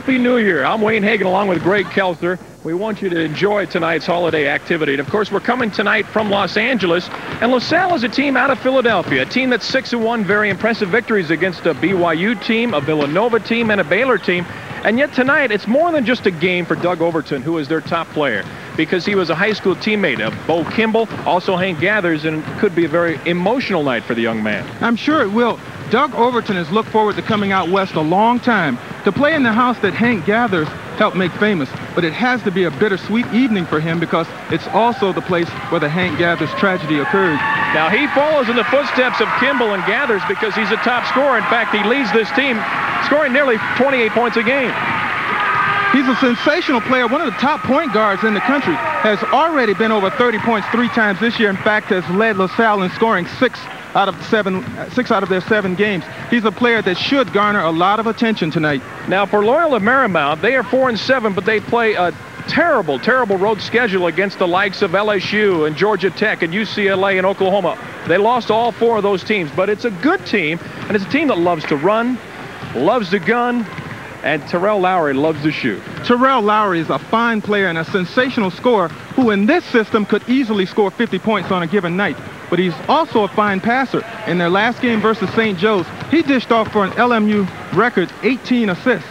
Happy New Year. I'm Wayne Hagan along with Greg Kelser. We want you to enjoy tonight's holiday activity. And of course, we're coming tonight from Los Angeles. And LaSalle is a team out of Philadelphia, a team that's 6 and 1, very impressive victories against a BYU team, a Villanova team, and a Baylor team. And yet tonight, it's more than just a game for Doug Overton, who is their top player, because he was a high school teammate of Bo Kimble, also Hank Gathers, and could be a very emotional night for the young man. I'm sure it will. Doug Overton has looked forward to coming out west a long time to play in the house that Hank Gathers helped make famous. But it has to be a bittersweet evening for him because it's also the place where the Hank Gathers tragedy occurred. Now he follows in the footsteps of Kimble and Gathers because he's a top scorer. In fact, he leads this team scoring nearly 28 points a game. He's a sensational player, one of the top point guards in the country, has already been over 30 points three times this year. In fact, has led LaSalle in scoring six out of seven, six out of their seven games. He's a player that should garner a lot of attention tonight. Now for Loyola Marymount, they are four and seven, but they play a terrible, terrible road schedule against the likes of LSU and Georgia Tech and UCLA and Oklahoma. They lost all four of those teams, but it's a good team, and it's a team that loves to run, loves to gun, and Terrell Lowery loves to shoot. Terrell Lowery is a fine player and a sensational scorer who in this system could easily score 50 points on a given night. But he's also a fine passer. In their last game versus St. Joe's, he dished off for an LMU record 18 assists.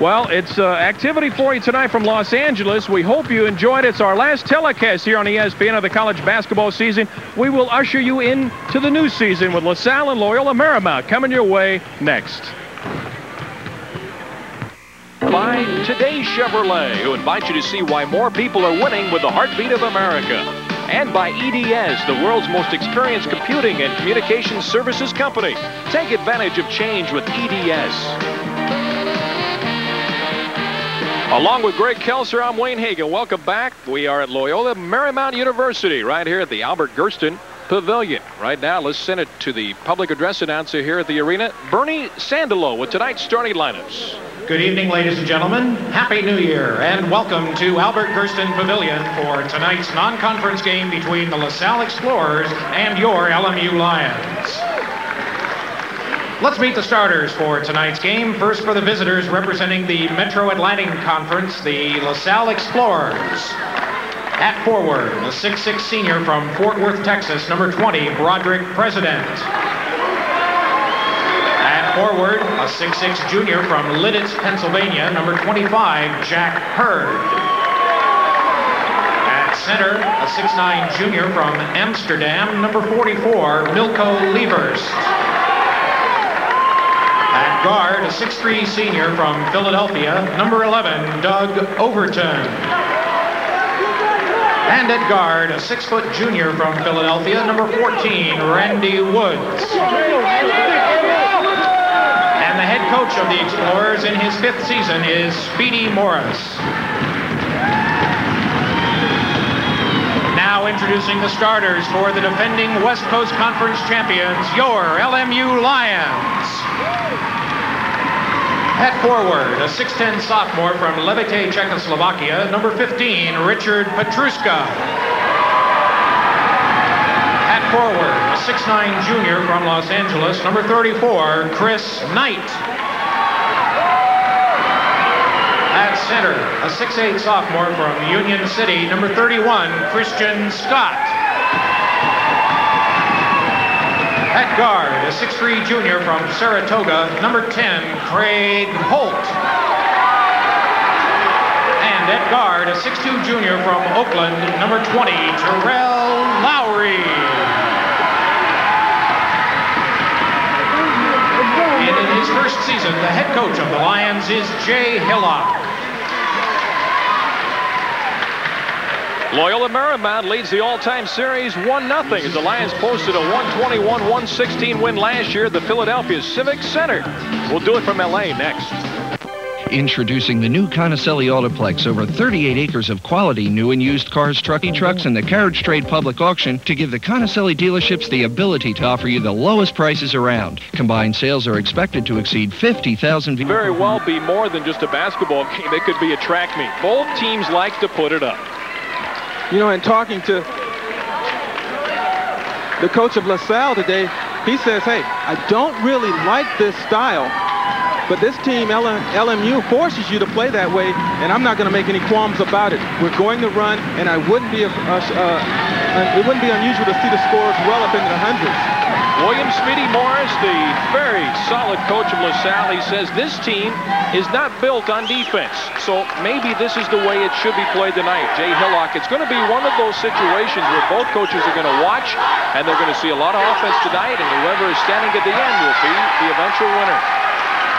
Well, it's uh, activity for you tonight from Los Angeles. We hope you enjoyed it. It's our last telecast here on ESPN of the college basketball season. We will usher you into the new season with LaSalle and Loyola Marymount coming your way next by today's Chevrolet, who invites you to see why more people are winning with the heartbeat of America. And by EDS, the world's most experienced computing and communications services company. Take advantage of change with EDS. Along with Greg Kelser, I'm Wayne Hagan. Welcome back. We are at Loyola Marymount University, right here at the Albert Gersten Pavilion. Right now, let's send it to the public address announcer here at the arena, Bernie Sandalo, with tonight's starting lineups. Good evening, ladies and gentlemen. Happy New Year, and welcome to Albert Gersten Pavilion for tonight's non-conference game between the LaSalle Explorers and your LMU Lions. Let's meet the starters for tonight's game. First for the visitors representing the Metro Atlantic Conference, the LaSalle Explorers. At forward, the 6'6 senior from Fort Worth, Texas, number 20, Broderick President forward, a 6'6 junior from Lititz, Pennsylvania, number 25, Jack Hurd. At center, a 6'9 junior from Amsterdam, number 44, Milko Lieverst. At guard, a 6'3 senior from Philadelphia, number 11, Doug Overton. And at guard, a six-foot junior from Philadelphia, number 14, Randy Woods coach of the Explorers in his fifth season is Speedy Morris. Now introducing the starters for the defending West Coast Conference champions, your LMU Lions. At forward, a 6'10 sophomore from Levite, Czechoslovakia, number 15, Richard Petruska At forward, a 6'9 junior from Los Angeles, number 34, Chris Knight. At center, a 6'8 sophomore from Union City, number 31, Christian Scott. At guard, a 6'3 junior from Saratoga, number 10, Craig Holt. And at guard, a 6'2 junior from Oakland, number 20, Terrell Lowery. And in his first season, the head coach of the Lions is Jay Hillock. Loyola Marymount leads the all-time series 1-0 as the Lions posted a 121-116 win last year at the Philadelphia Civic Center. We'll do it from L.A. next. Introducing the new Conicelli Autoplex, over 38 acres of quality new and used cars, trucking trucks, and the carriage trade public auction to give the Conicelli dealerships the ability to offer you the lowest prices around. Combined sales are expected to exceed 50,000 Very well be more than just a basketball game. It could be a track meet. Both teams like to put it up. You know, in talking to the coach of LaSalle today, he says, hey, I don't really like this style But this team, LMU, forces you to play that way, and I'm not going to make any qualms about it. We're going to run, and I wouldn't be a, uh, it wouldn't be unusual to see the scores well up into the hundreds. William Speedy Morris, the very solid coach of LaSalle, he says this team is not built on defense. So maybe this is the way it should be played tonight. Jay Hillock, it's going to be one of those situations where both coaches are going to watch and they're going to see a lot of offense tonight and whoever is standing at the end will be the eventual winner.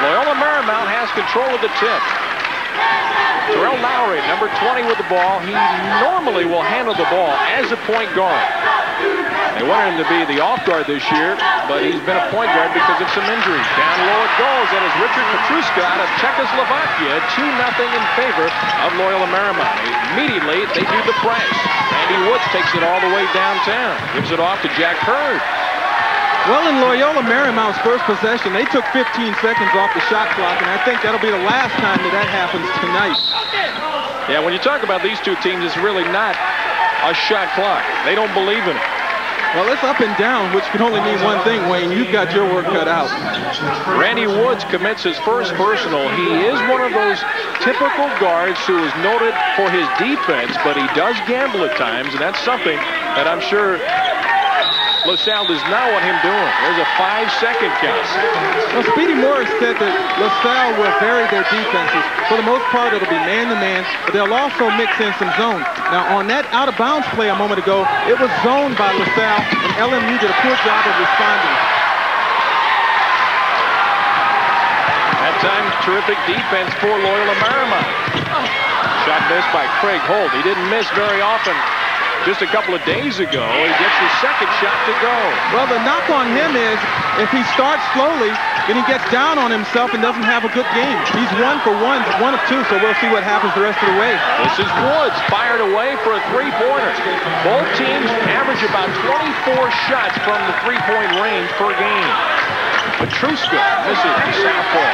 Loyola Marymount has control of the tip. Terrell Lowery, number 20 with the ball. He normally will handle the ball as a point guard. They wanted him to be the off guard this year, but he's been a point guard because of some injuries. Down low it goes. That is Richard Petruska out of Czechoslovakia. 2-0 in favor of Loyola Marymount. Immediately, they do the press. Randy Woods takes it all the way downtown. Gives it off to Jack Hurd. Well, in Loyola Marymount's first possession, they took 15 seconds off the shot clock, and I think that'll be the last time that that happens tonight. Yeah, when you talk about these two teams, it's really not a shot clock. They don't believe in it. Well, it's up and down, which can only mean one thing, Wayne. You've got your work cut out. Randy Woods commits his first personal. He is one of those typical guards who is noted for his defense, but he does gamble at times, and that's something that I'm sure LaSalle does not want him doing. There's a five-second count. Well, Speedy Morris said that LaSalle will vary their defenses. For the most part, it'll be man-to-man, -man, but they'll also mix in some zone. Now, on that out-of-bounds play a moment ago, it was zoned by LaSalle, and LMU did a poor job of responding. That time, terrific defense for Loyola Marymount. Shot missed by Craig Holt. He didn't miss very often just a couple of days ago. He gets his second shot to go. Well, the knock on him is if he starts slowly, then he gets down on himself and doesn't have a good game. He's one for one, one of two, so we'll see what happens the rest of the way. This is Woods fired away for a three-pointer. Both teams average about 24 shots from the three-point range per game. Petruska misses the southpaw.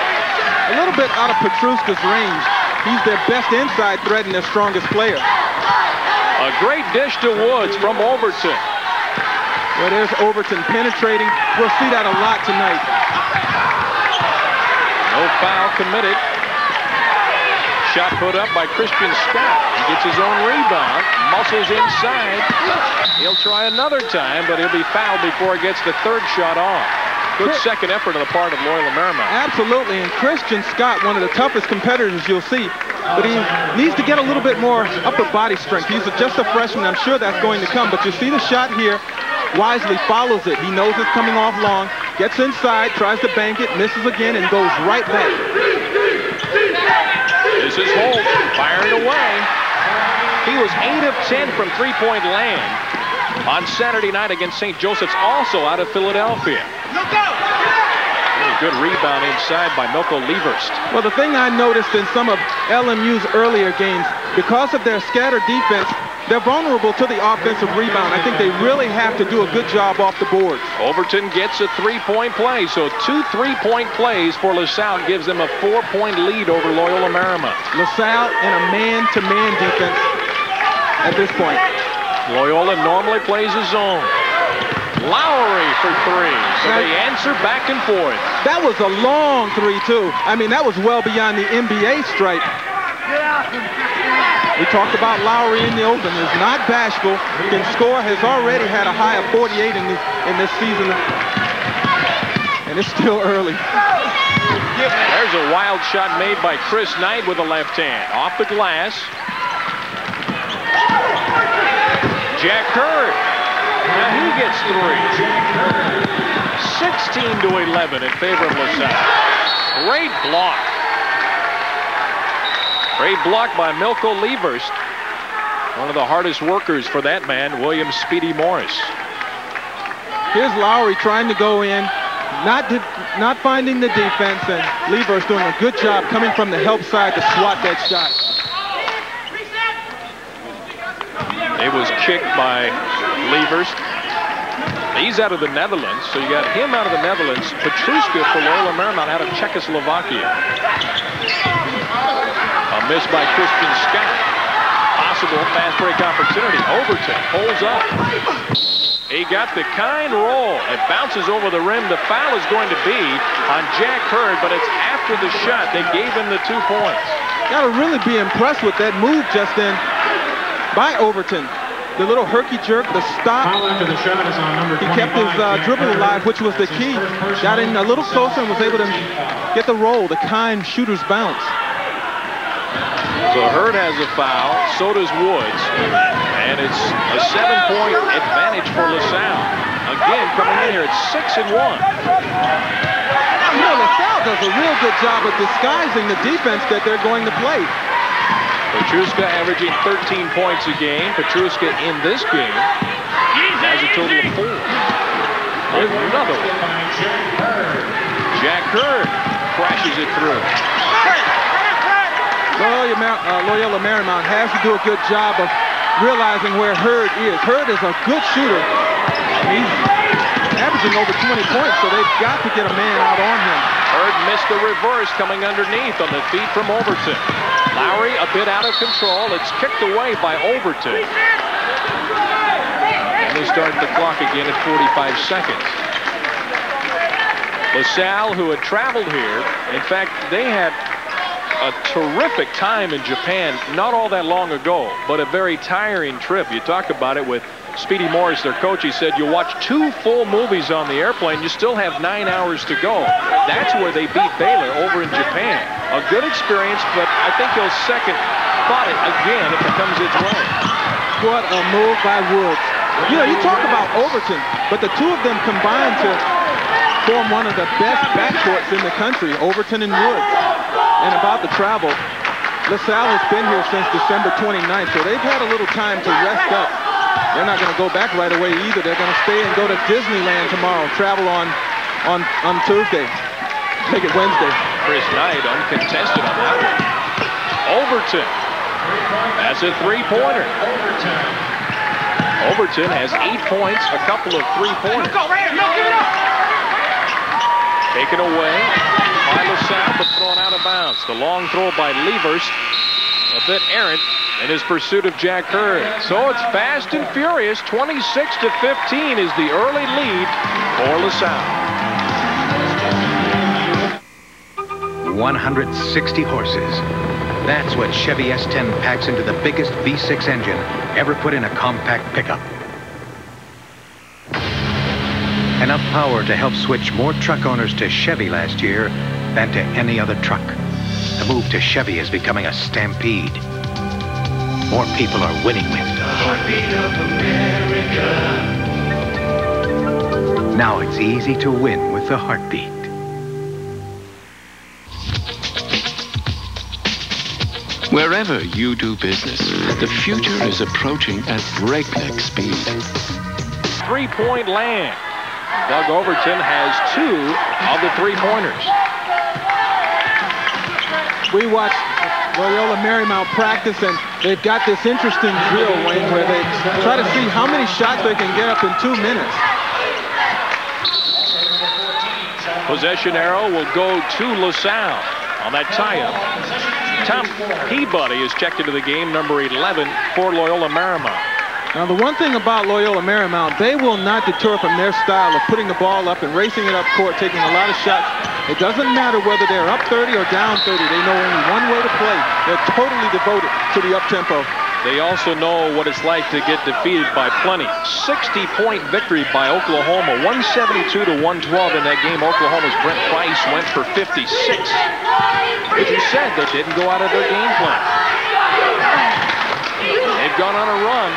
A little bit out of Petruska's range. He's their best inside threat and their strongest player. A great dish to Woods from Overton. Well, there's Overton penetrating. We'll see that a lot tonight. No foul committed. Shot put up by Christian Scott. He gets his own rebound, muscles inside. He'll try another time, but he'll be fouled before he gets the third shot off. Good second effort on the part of Loyola Marymount. Absolutely, and Christian Scott, one of the toughest competitors you'll see but he needs to get a little bit more upper body strength. He's just a freshman. I'm sure that's going to come. But you see the shot here. Wisely follows it. He knows it's coming off long. Gets inside, tries to bank it, misses again, and goes right back. This is Holt firing away. He was 8 of 10 from three-point land on Saturday night against St. Joseph's, also out of Philadelphia. Good rebound inside by Milko Lieverst. Well, the thing I noticed in some of LMU's earlier games, because of their scattered defense, they're vulnerable to the offensive rebound. I think they really have to do a good job off the boards. Overton gets a three-point play, so two three-point plays for LaSalle gives them a four-point lead over Loyola Marymount. LaSalle in a man-to-man -man defense at this point. Loyola normally plays a zone. Lowery for three. So they answer back and forth. That was a long three, too. I mean, that was well beyond the NBA stripe. We talked about Lowery in the open. Is not bashful. Can score. Has already had a high of 48 in this, in this season. And it's still early. There's a wild shot made by Chris Knight with a left hand. Off the glass. Jack Hurd now he gets three. 16 to 11 in favor of LaSalle. Great block. Great block by Milko Lieverst. One of the hardest workers for that man, William Speedy Morris. Here's Lowery trying to go in, not not finding the defense, and Lieverst doing a good job coming from the help side to swat that shot. It was kicked by Lieverst. He's out of the Netherlands, so you got him out of the Netherlands. Petruska for Loyola Marymount out of Czechoslovakia. A miss by Christian Scott. Possible fast break opportunity. Overton holds up. He got the kind roll. It bounces over the rim. The foul is going to be on Jack Hurd, but it's after the shot. They gave him the two points. Got to really be impressed with that move just then by Overton. The little herky jerk, the stop. The shot is on number he kept his uh, dribble alive, which was the key. Got in a little closer and was able to get the roll, the kind shooter's bounce. So Hurd has a foul, so does Woods, and it's a seven-point advantage for LaSalle. Again, coming in here at six and one. You know, LaSalle does a real good job of disguising the defense that they're going to play. Petruska averaging 13 points a game. Petruska in this game has a total of four. Another one. Jack Hurd crashes it through. Loyola, uh, Loyola Marymount has to do a good job of realizing where Hurd is. Hurd is a good shooter. He's averaging over 20 points, so they've got to get a man out on him. Hurd missed the reverse coming underneath on the feed from Overton. Lowery a bit out of control. It's kicked away by Overton. And they start the clock again at 45 seconds. LaSalle, who had traveled here, in fact, they had a terrific time in Japan not all that long ago, but a very tiring trip. You talk about it with Speedy Morris, their coach. He said you watch two full movies on the airplane, you still have nine hours to go. That's where they beat Baylor over in Japan. A good experience, but I think he'll second thought it again if it comes his way. What a move by Woods. You know, you talk about Overton, but the two of them combined to form one of the best backcourts in the country, Overton and Woods. And about the travel, LaSalle has been here since December 29th, so they've had a little time to rest up. They're not going to go back right away either. They're going to stay and go to Disneyland tomorrow, travel on, on, on Tuesday, make it Wednesday. Chris Knight uncontested on that one. Overton. That's a three-pointer. Overton has eight points, a couple of three-pointers. Taken away by LaSalle, but thrown out of bounds. The long throw by Lieverst, a bit errant in his pursuit of Jack Hurd. So it's fast and furious. 26 to 15 is the early lead for LaSalle. 160 horses. That's what Chevy S10 packs into the biggest V6 engine ever put in a compact pickup. Enough power to help switch more truck owners to Chevy last year than to any other truck. The move to Chevy is becoming a stampede. More people are winning with the heartbeat of America. Now it's easy to win with the heartbeat. Wherever you do business, the future is approaching at breakneck speed. Three-point land. Doug Overton has two of the three-pointers. We watched Loyola Marymount practice, and they've got this interesting drill, Wayne, where they try to see how many shots they can get up in two minutes. Possession arrow will go to LaSalle on that tie-up. Tom Peabody is checked into the game, number 11 for Loyola Marymount. Now, the one thing about Loyola Marymount, they will not deter from their style of putting the ball up and racing it up court, taking a lot of shots. It doesn't matter whether they're up 30 or down 30. They know only one way to play. They're totally devoted to the up-tempo. They also know what it's like to get defeated by plenty. 60-point victory by Oklahoma, 172 to 112 in that game. Oklahoma's Brent Price went for 56. As you said, they didn't go out of their game plan. They've gone on a run.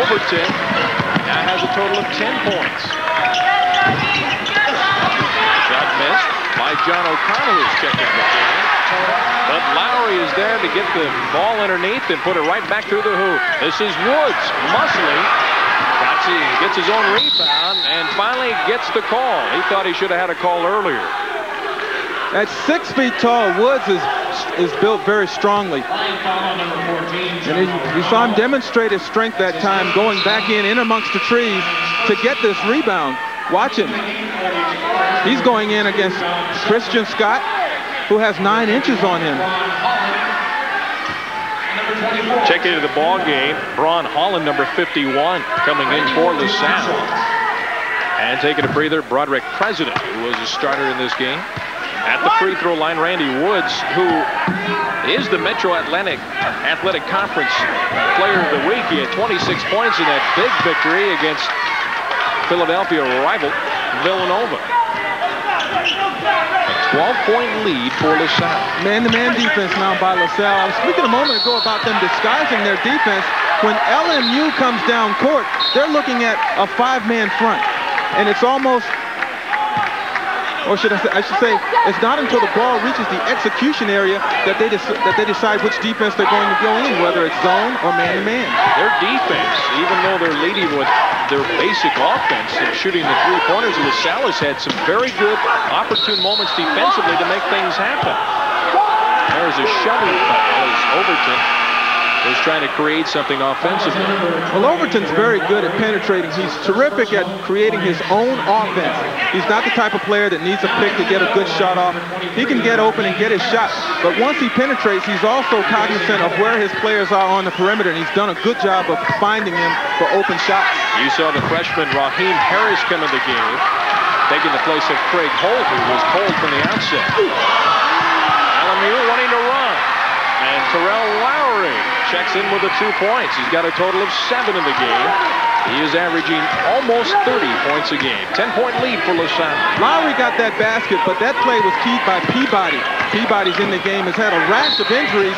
Overton now has a total of 10 points. Shot missed by John O'Connell, who's checking the game. But Lowery is there to get the ball underneath and put it right back through the hoop. This is Woods, muscling. Gets his own rebound and finally gets the call. He thought he should have had a call earlier. At six feet tall, Woods is is built very strongly. And he, you saw him demonstrate his strength that time, going back in, in amongst the trees to get this rebound. Watch him. He's going in against Christian Scott, who has nine inches on him. Check into the ball game. Braun Holland, number 51, coming in for LaSalle. And taking a breather, Broderick President, who was a starter in this game. At the free throw line, Randy Woods, who is the Metro Atlantic Athletic Conference Player of the Week. He had 26 points in that big victory against Philadelphia rival Villanova. A 12-point lead for LaSalle. Man-to-man defense now by LaSalle. I was speaking a moment ago about them disguising their defense. When LMU comes down court, they're looking at a five-man front. And it's almost or should I, say, I should say, it's not until the ball reaches the execution area that they that they decide which defense they're going to go in, whether it's zone or man-to-man. -man. Their defense, even though they're leading with their basic offense and shooting the three-pointers, LaSalle has had some very good opportune moments defensively to make things happen. There's a shoving foul as Overton is trying to create something offensively. Well, Overton's very good at penetrating. He's terrific at creating his own offense. He's not the type of player that needs a pick to get a good shot off. He can get open and get his shot, but once he penetrates, he's also cognizant of where his players are on the perimeter, and he's done a good job of finding them for open shots. You saw the freshman Raheem Harris come in the game, taking the place of Craig Holt, who was cold from the outset. LMU wanting to run. And Terrell Lowery checks in with the two points. He's got a total of seven in the game. He is averaging almost 30 points a game. 10-point lead for LaSalle. Lowery got that basket, but that play was keyed by Peabody. Peabody's in the game, has had a rash of injuries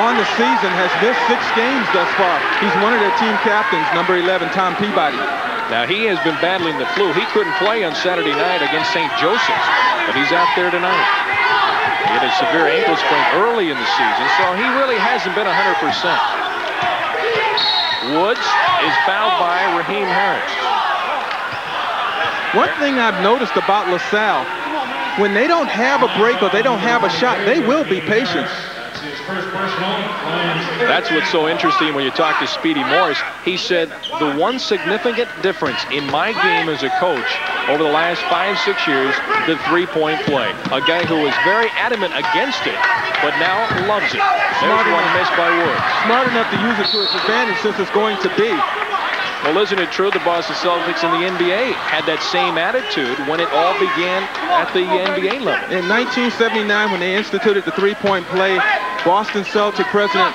on the season, has missed six games thus far. He's one of their team captains, number 11, Tom Peabody. Now, he has been battling the flu. He couldn't play on Saturday night against St. Joseph's, but he's out there tonight. He had a severe ankle sprain early in the season, so he really hasn't been 100%. Woods is fouled by Raheem Harris. One thing I've noticed about LaSalle, when they don't have a break or they don't have a shot, they will be patient. That's what's so interesting when you talk to Speedy Morris. He said, the one significant difference in my game as a coach over the last five, six years, the three-point play. A guy who was very adamant against it, but now loves it. There's one missed by Woods. Smart enough to use it to its advantage since it's going to be. Well, isn't it true the Boston Celtics in the NBA had that same attitude when it all began at the NBA level? In 1979, when they instituted the three-point play, Boston Celtic president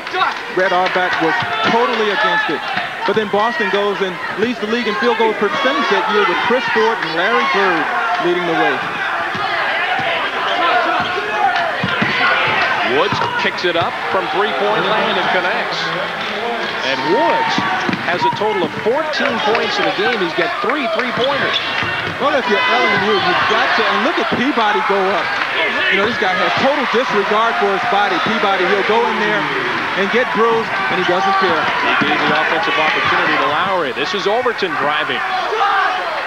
Red Auerbach was totally against it. But then Boston goes and leads the league in field goal percentage that year with Chris Ford and Larry Bird leading the way. Woods kicks it up from three-point land and connects. And Woods has a total of 14 points in the game. He's got three three-pointers. Well, if you're LMU, you've got to, and look at Peabody go up. You know, this guy has total disregard for his body. Peabody, he'll go in there and get bruised, and he doesn't care. He gave the offensive opportunity to Lowery. This is Overton driving.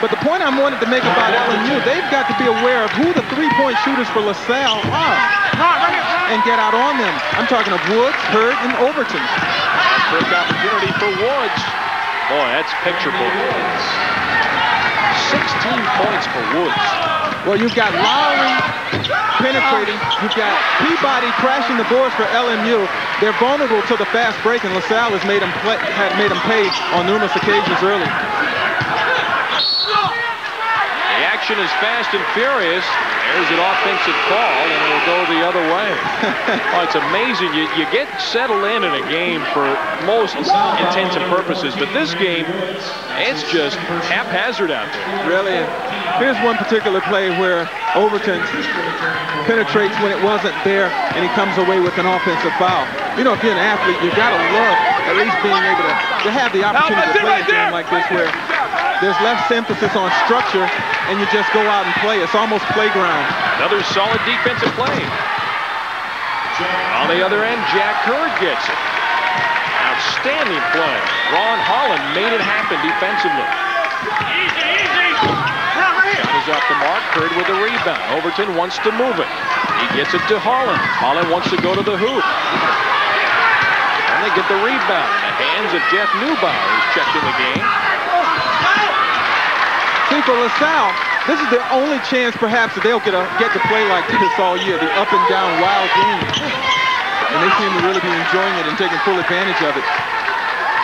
But the point I wanted to make about LMU, they've got to be aware of who the three-point shooters for LaSalle are and get out on them. I'm talking of Woods, Hurd, and Overton. First opportunity for Woods. Boy, that's pictureable. 16 points for Woods. Well, you've got Lowery penetrating. You've got Peabody crashing the boards for LMU. They're vulnerable to the fast break, and LaSalle has made them, play, had made them pay on numerous occasions early. The action is fast and furious. There's an offensive call, and it'll go the other way. oh, it's amazing. You, you get settled in in a game for most intents and purposes, but this game, it's just haphazard out there. Really. Here's one particular play where Overton penetrates when it wasn't there, and he comes away with an offensive foul. You know, if you're an athlete, you've got to love at least being able to, to have the opportunity to play a game like this where there's less emphasis on structure, and you just go out and play. It's almost playground. Another solid defensive play. On the other end, Jack Hurd gets it. Outstanding play. Ron Holland made it happen defensively. Shot is off the mark. Hurd with the rebound. Overton wants to move it. He gets it to Holland. Holland wants to go to the hoop. And they get the rebound. The hands of Jeff Neubauer, who's checked in the game. For LaSalle, this is their only chance, perhaps, that they'll get, a, get to play like this all year, the up and down wild game. And they seem to really be enjoying it and taking full advantage of it.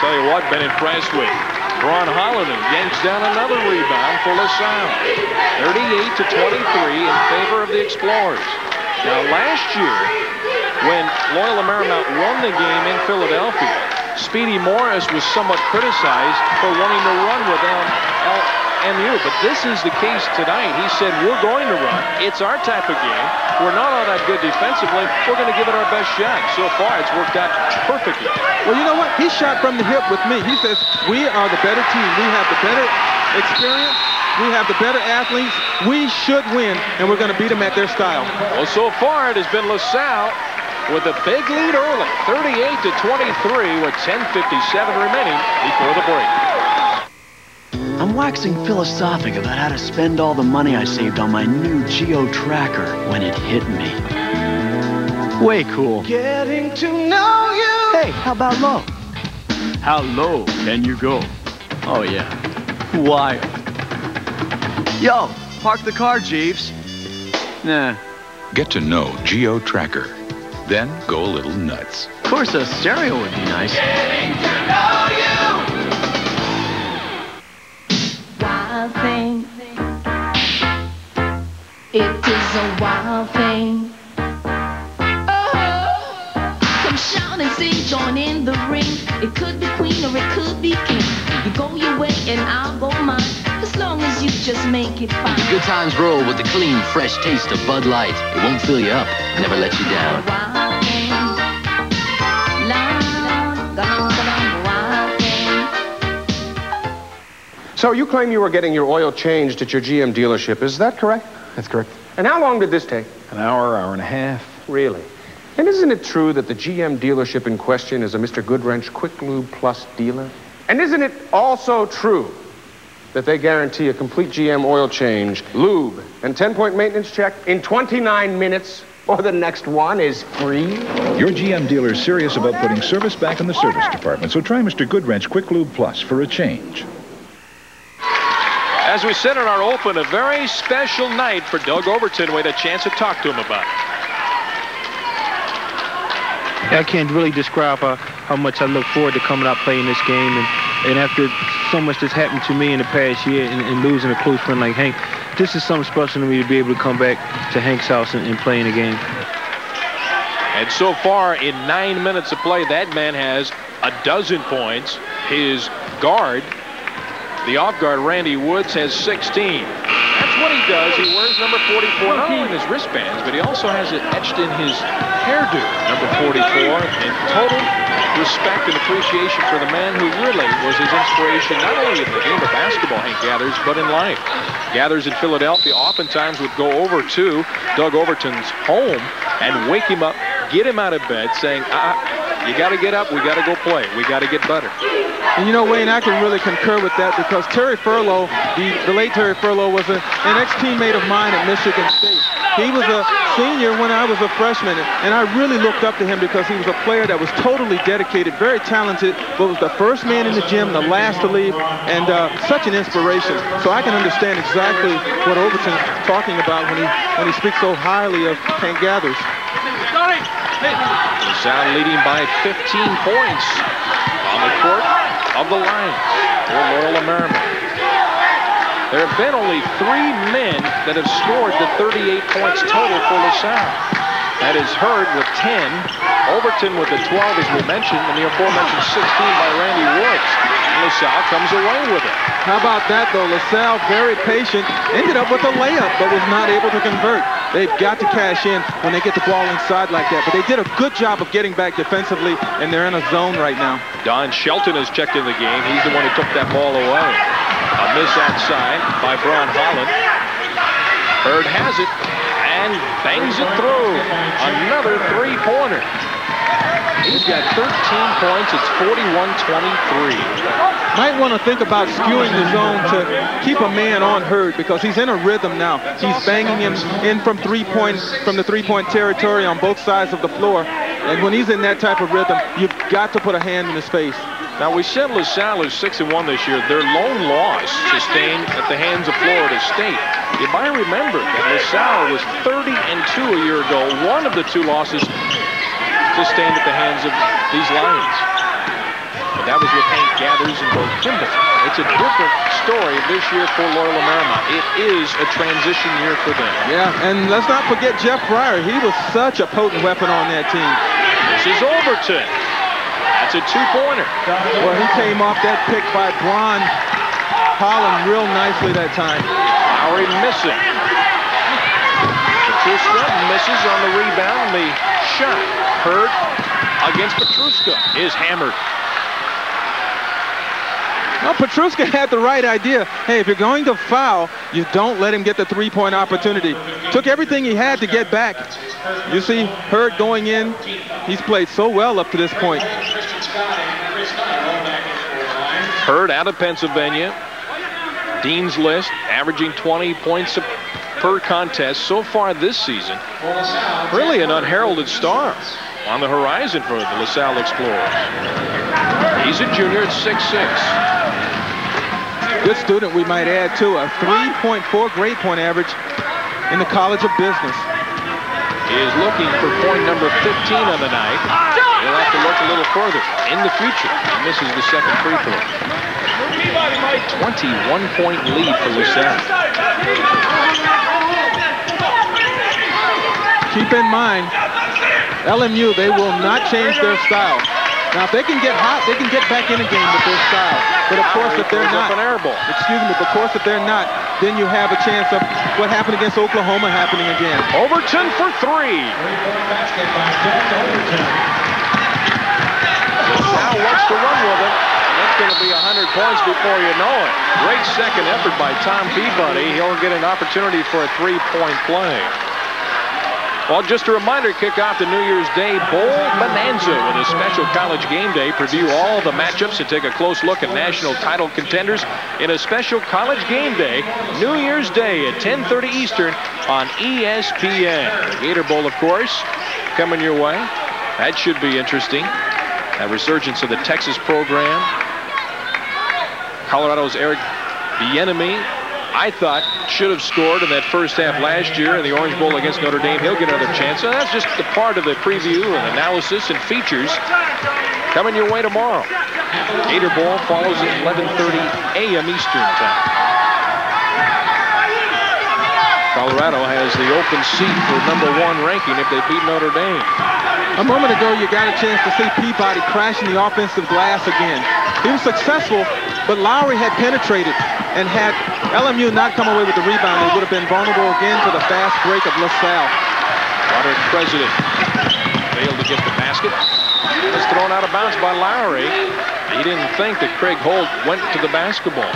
Tell you what, been impressed with Braun Holland yanks down another rebound for LaSalle. 38 to 23 in favor of the Explorers. Now last year, when Loyola Marymount won the game in Philadelphia, Speedy Morris was somewhat criticized for wanting to run without MU, but this is the case tonight. He said, we're going to run. It's our type of game. We're not all that good defensively. We're going to give it our best shot. So far, it's worked out perfectly. Well, you know what? He shot from the hip with me. He says, we are the better team. We have the better experience. We have the better athletes. We should win, and we're going to beat them at their style. Well, so far, it has been LaSalle with a big lead early, 38 to 23 with 10.57 remaining before the break. I'm waxing philosophic about how to spend all the money I saved on my new Geo Tracker when it hit me. Way cool. Getting to know you. Hey, how about low? How low can you go? Oh, yeah. Wild. Yo, park the car, Jeeves. Nah. Get to know Geo Tracker. Then go a little nuts. Of course, a stereo would be nice. Getting to know you. Wild thing. It is a wild thing. Oh, come shout and sing, join in the ring. It could be queen or it could be king. You go your way and I'll go mine. As long as you just make it fine. Good times roll with the clean, fresh taste of Bud Light. It won't fill you up, never let you down. Wild So you claim you were getting your oil changed at your GM dealership. Is that correct? That's correct. And how long did this take? An hour, hour and a half. Really? And isn't it true that the GM dealership in question is a Mr. Goodwrench Quick Lube Plus dealer? And isn't it also true that they guarantee a complete GM oil change, lube, and 10-point maintenance check in 29 minutes, or the next one is free? Your GM dealer is serious about putting service back in the service department, so try Mr. Goodwrench Quick Lube Plus for a change. As we said in our open, a very special night for Doug Overton. We had a chance to talk to him about it. I can't really describe how, how much I look forward to coming out playing this game. And, and after so much that's happened to me in the past year and, and losing a close friend like Hank, this is something special to me to be able to come back to Hank's house and, and play in a game. And so far, in nine minutes of play, that man has a dozen points. His guard, the off guard, Randy Woods, has 16. That's what he does. He wears number 44 not only in his wristbands, but he also has it etched in his hairdo, number 44. And total respect and appreciation for the man who really was his inspiration, not only in the game of basketball, Hank Gathers, but in life. Gathers in Philadelphia oftentimes would go over to Doug Overton's home and wake him up, get him out of bed, saying, ah, you got to get up. We got to go play. We got to get better. And you know, Wayne, I can really concur with that because Terry Furlow, the, the late Terry Furlow, was a, an ex-teammate of mine at Michigan State. He was a senior when I was a freshman, and I really looked up to him because he was a player that was totally dedicated, very talented, but was the first man in the gym, the last to leave, and uh, such an inspiration. So I can understand exactly what Overton's talking about when he when he speaks so highly of Hank Gathers. LaSalle leading by 15 points on the court of the Lions for Loyola Marymount. There have been only three men that have scored the 38 points total for LaSalle. That is Hurd with 10, Overton with the 12, as we mentioned, and the aforementioned 16 by Randy Woods. LaSalle comes away with it. How about that, though? LaSalle, very patient, ended up with a layup, but was not able to convert. They've got to cash in when they get the ball inside like that. But they did a good job of getting back defensively, and they're in a zone right now. Don Shelton has checked in the game. He's the one who took that ball away. A miss outside by Braun Holland. Hurd has it and bangs it through. Another three-pointer. He's got 13 points. It's 41-23. Might want to think about skewing the zone to keep a man on Hurd because he's in a rhythm now. He's banging him in from three-point from the three-point territory on both sides of the floor. And when he's in that type of rhythm, you've got to put a hand in his face. Now, we said LaSalle is 6 and 1 this year. Their lone loss sustained at the hands of Florida State. You might remember that LaSalle was 30 and 2 a year ago. One of the two losses sustained at the hands of these Lions. but that was with Hank Gathers and Bo Kimble. It's a different story this year for Loyola Marymount. It is a transition year for them. Yeah, and let's not forget Jeff Fryer. He was such a potent weapon on that team. This is Overton. That's a two-pointer. Well, he came off that pick by Bron Holland real nicely that time. Lowery missing. Petruska misses on the rebound. The shot. Hurd against Petruska is hammered. Well, Petruska had the right idea. Hey, if you're going to foul, you don't let him get the three-point opportunity. Took everything he had to get back. You see Hurd going in. He's played so well up to this point. Hurd out of Pennsylvania. Dean's List, averaging 20 points per contest so far this season. Really an unheralded star on the horizon for the LaSalle Explorers. He's a junior at 6'6". Good student, we might add, too. A 3.4 grade point average in the College of Business. He is looking for point number 15 on the night. He'll have to look a little further in the future. He misses the second free throw. 21-point lead for LaSalle. Keep in mind, LMU, they will not change their style. Now, if they can get hot, they can get back in a game with their style. But of course, if they're not, an air ball. excuse me, but of course, if they're not, then you have a chance of what happened against Oklahoma happening again. Overton for three. Now wants to run with it. That's going to be 100 points before you know it. Great second effort by Tom Peabody. He'll get an opportunity for a three-point play. Well, just a reminder, kick off the New Year's Day Bowl Bonanza with a special college game day. Preview all the matchups and take a close look at national title contenders in a special college game day, New Year's Day at 10.30 Eastern on ESPN. The Gator Bowl, of course, coming your way. That should be interesting. A resurgence of the Texas program. Colorado's Eric Bieniemy I thought should have scored in that first half last year in the Orange Bowl against Notre Dame. He'll get another chance. So that's just the part of the preview and analysis and features coming your way tomorrow. Gator Bowl follows at 11.30 a.m. Eastern Time. Colorado has the open seat for number one ranking if they beat Notre Dame. A moment ago, you got a chance to see Peabody crashing the offensive glass again. He was successful, but Lowery had penetrated and had LMU not come away with the rebound, they would have been vulnerable again to the fast break of LaSalle. Broderick President failed to get the basket. It was thrown out of bounds by Lowery. He didn't think that Craig Holt went to the basketball.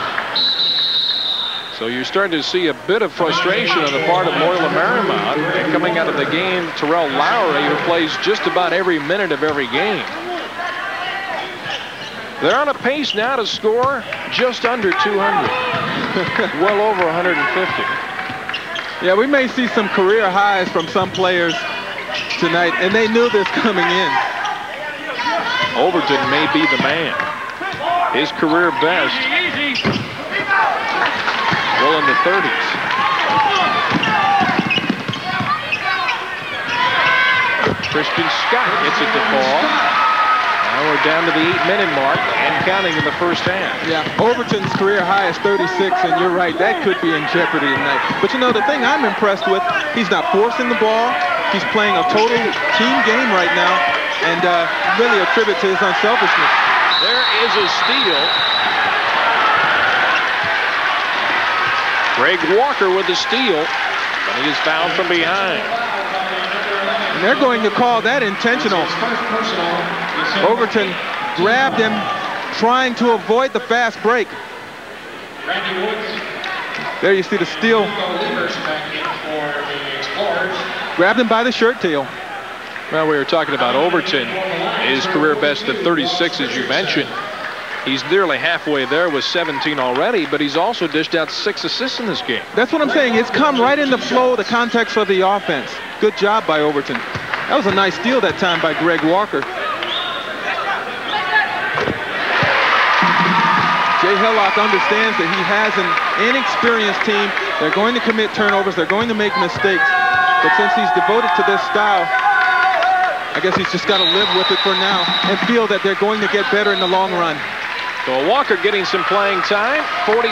So you're starting to see a bit of frustration on the part of Loyola Marymount. And coming out of the game, Terrell Lowery, who plays just about every minute of every game. They're on a pace now to score just under 200. well over 150. Yeah, we may see some career highs from some players tonight, and they knew this coming in. Overton may be the man. His career best. Well in the 30s. Christian Scott gets it to fall. Now we're down to the eight-minute mark and counting in the first half. Yeah, Overton's career high is 36, and you're right, that could be in jeopardy tonight. But you know, the thing I'm impressed with, he's not forcing the ball. He's playing a total team game right now, and uh, really a tribute to his unselfishness. There is a steal. Greg Walker with the steal, but he is fouled from behind. And they're going to call that intentional. Overton grabbed him, trying to avoid the fast break. There you see the steal. Grabbed him by the shirt tail. Well, we were talking about Overton. His career best at 36, as you mentioned. He's nearly halfway there with 17 already, but he's also dished out six assists in this game. That's what I'm saying. It's come right in the flow, the context of the offense. Good job by Overton. That was a nice steal that time by Greg Walker. Jay Hillock understands that he has an inexperienced team. They're going to commit turnovers. They're going to make mistakes. But since he's devoted to this style, I guess he's just got to live with it for now and feel that they're going to get better in the long run. So Walker getting some playing time. 47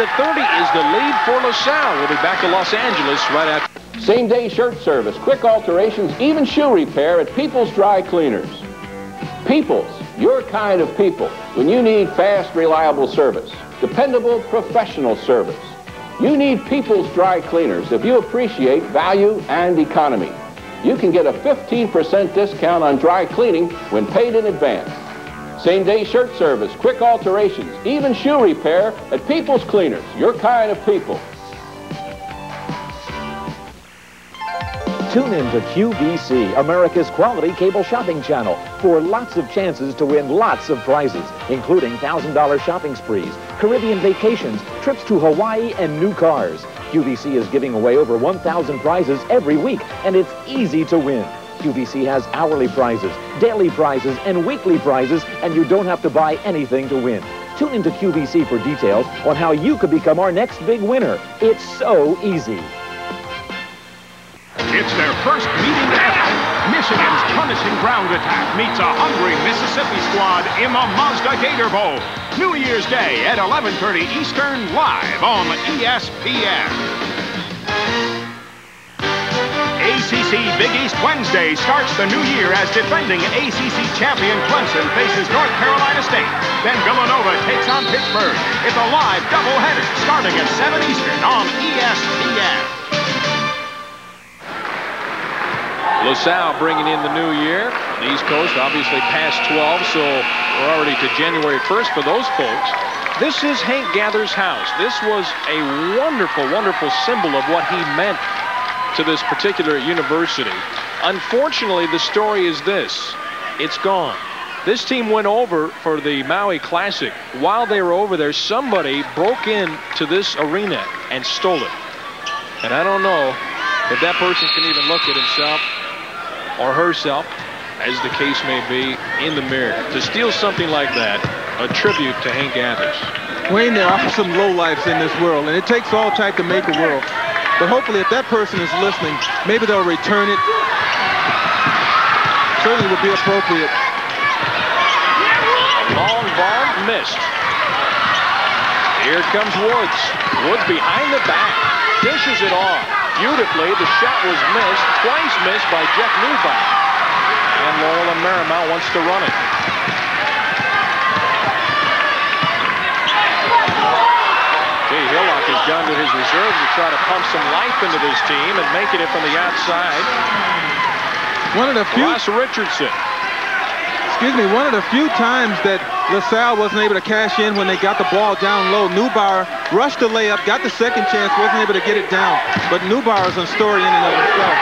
to 30 is the lead for LaSalle. We'll be back to Los Angeles right after. Same day shirt service, quick alterations, even shoe repair at People's Dry Cleaners. People's, your kind of people. When you need fast, reliable service, dependable, professional service. You need People's Dry Cleaners if you appreciate value and economy. You can get a 15% discount on dry cleaning when paid in advance. Same day shirt service, quick alterations, even shoe repair at People's Cleaners, your kind of people. Tune in to QVC, America's quality cable shopping channel, for lots of chances to win lots of prizes, including $1,000 shopping sprees, Caribbean vacations, trips to Hawaii, and new cars. QVC is giving away over 1,000 prizes every week, and it's easy to win. QVC has hourly prizes, daily prizes, and weekly prizes, and you don't have to buy anything to win. Tune into QVC for details on how you could become our next big winner. It's so easy. It's their first meeting ever. Michigan's punishing ground attack meets a hungry Mississippi squad in the Mazda Gator Bowl. New Year's Day at 11:30 Eastern, live on ESPN. ACC Big East Wednesday starts the new year as defending ACC champion Clemson faces North Carolina State. Then Villanova takes on Pittsburgh. It's a live doubleheader starting at 7 Eastern on ESPN. LaSalle bringing in the new year. The East Coast obviously past 12, so we're already to January 1st for those folks. This is Hank Gather's house. This was a wonderful, wonderful symbol of what he meant to this particular university. Unfortunately, the story is this. It's gone. This team went over for the Maui Classic. While they were over there, somebody broke in to this arena and stole it. And I don't know if that person can even look at himself or herself, as the case may be, in the mirror. To steal something like that, a tribute to Hank Gathers. Wayne, there are some lowlifes in this world, and it takes all type to make a world. But hopefully, if that person is listening, maybe they'll return it. Certainly would be appropriate. Long ball missed. Here comes Woods. Woods behind the back. Dishes it off. Beautifully, the shot was missed. Twice missed by Jeff Neubauer. And Loyola Marymount wants to run it. Jay Hillock has gone to his reserve to try to pump some life into this team and making it from the outside. One of the few... Ross Richardson. Excuse me, one of the few times that LaSalle wasn't able to cash in when they got the ball down low. Neubauer rushed the layup, got the second chance, wasn't able to get it down. But Neubauer's a story in and of itself.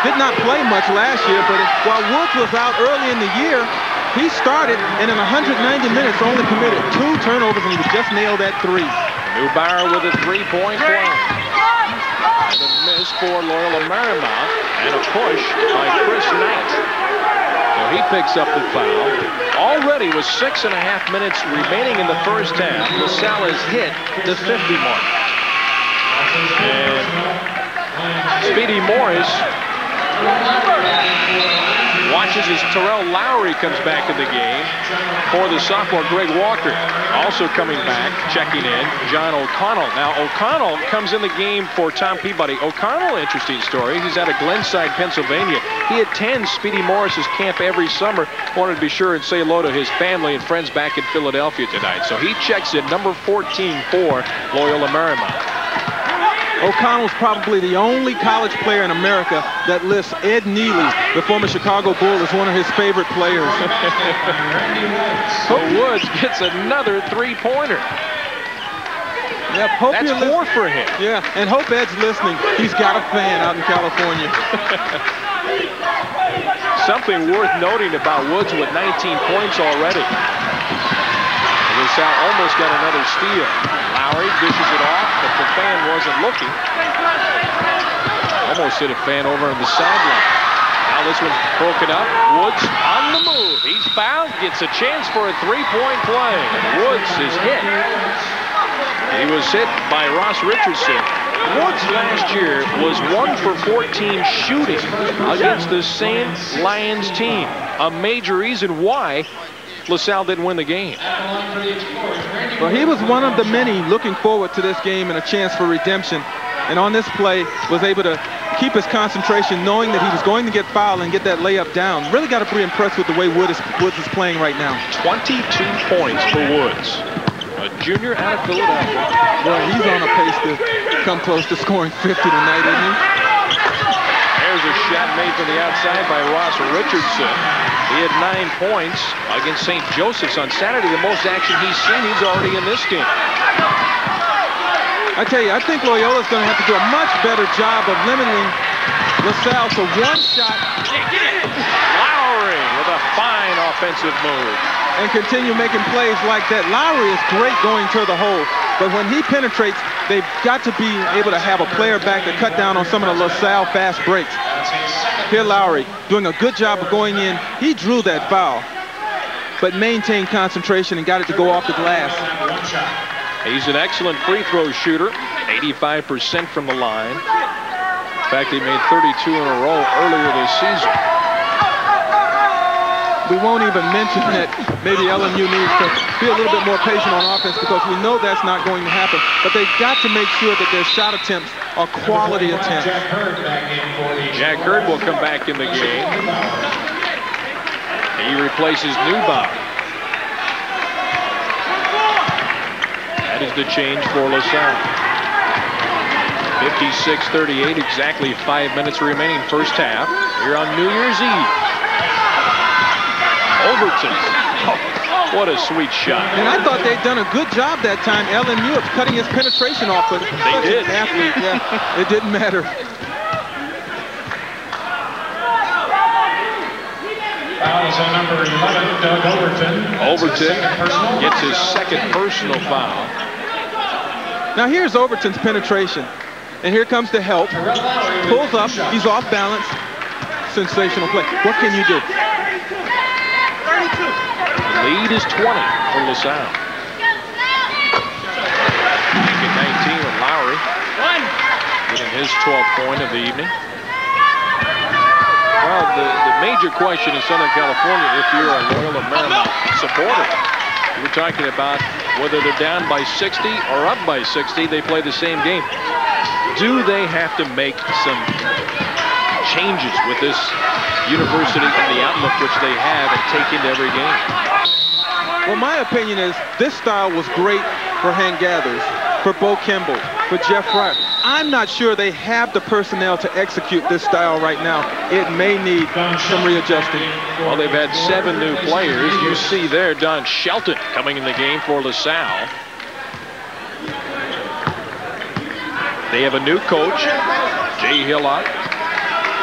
Did not play much last year, but while Woods was out early in the year, he started and in 190 minutes only committed two turnovers and he just nailed that three. Neubauer with a three-point play. And a miss for Loyola Marymount and a push by Chris Knight. So he picks up the foul. Already with six and a half minutes remaining in the first half, LaSalle has hit the 50 mark. And Speedy Morris watches as Terrell Lowery comes back in the game for the sophomore Greg Walker. Also coming back, checking in, John O'Connell. Now, O'Connell comes in the game for Tom Peabody. O'Connell, interesting story. He's out of Glenside, Pennsylvania. He attends Speedy Morris's camp every summer. Wanted to be sure and say hello to his family and friends back in Philadelphia tonight. So he checks in number 14 for Loyola Marymount. O'Connell's probably the only college player in America that lists Ed Nealy, the former Chicago Bull, as one of his favorite players. so Woods gets another three-pointer. Yep, hope That's four for him. Yeah, and hope Ed's listening. He's got a fan out in California. Something worth noting about Woods with 19 points already. LaSalle almost got another steal. Lowery dishes it off, but the fan wasn't looking. Almost hit a fan over on the sideline. Now this one broken up. Woods on the move. He's fouled, gets a chance for a three-point play. Woods is hit. He was hit by Ross Richardson. Woods last year was 1 for 14 shooting against the same Lions team. A major reason why LaSalle didn't win the game. Well, he was one of the many looking forward to this game and a chance for redemption. And on this play, was able to keep his concentration, knowing that he was going to get fouled and get that layup down. Really got to be impressed with the way Wood is, Woods is playing right now. 22 points for Woods. A junior out of Philadelphia. Well, he's on a pace to come close to scoring 50 tonight, isn't he? There's a shot made from the outside by Ross Richardson. He had nine points against St. Joseph's on Saturday. The most action he's seen, he's already in this game. I tell you, I think Loyola's going to have to do a much better job of limiting LaSalle to one shot. Lowery with a fine offensive move. And continue making plays like that. Lowery is great going to the hole, but when he penetrates, they've got to be able to have a player back to cut down on some of the LaSalle fast breaks. Here Lowery doing a good job of going in. He drew that foul, but maintained concentration and got it to go off the glass. He's an excellent free throw shooter, 85% from the line. In fact, he made 32 in a row earlier this season. We won't even mention that maybe LMU needs to be a little bit more patient on offense because we know that's not going to happen. But they've got to make sure that their shot attempts are quality attempts. Jack Hurd will come back in the game. He replaces Neubauer. That is the change for LaSalle. 56-38, exactly five minutes remaining first half here on New Year's Eve. Overton. Oh, what a sweet shot. And I thought they'd done a good job that time, LMU, of cutting his penetration off. But they did. Athlete, yeah, it didn't matter. Foul is on number 11, Doug Overton. Overton gets his second personal foul. Now here's Overton's penetration. And here comes the help. Pulls up. He's off balance. Sensational play. What can you do? The lead is 20 for LaSalle. Making 19 with Lowery. Getting his 12th point of the evening. Well, the, the major question in Southern California, if you're a Loyola Marymount supporter, you're talking about whether they're down by 60 or up by 60, they play the same game. Do they have to make some changes with this university and the outlook which they have and take into every game? Well, my opinion is this style was great for Hank Gathers, for Bo Kimble, for Jeff Fryer. I'm not sure they have the personnel to execute this style right now. It may need some readjusting. Well, they've had seven new players. You see there Don Shelton coming in the game for LaSalle. They have a new coach, Jay Hillock.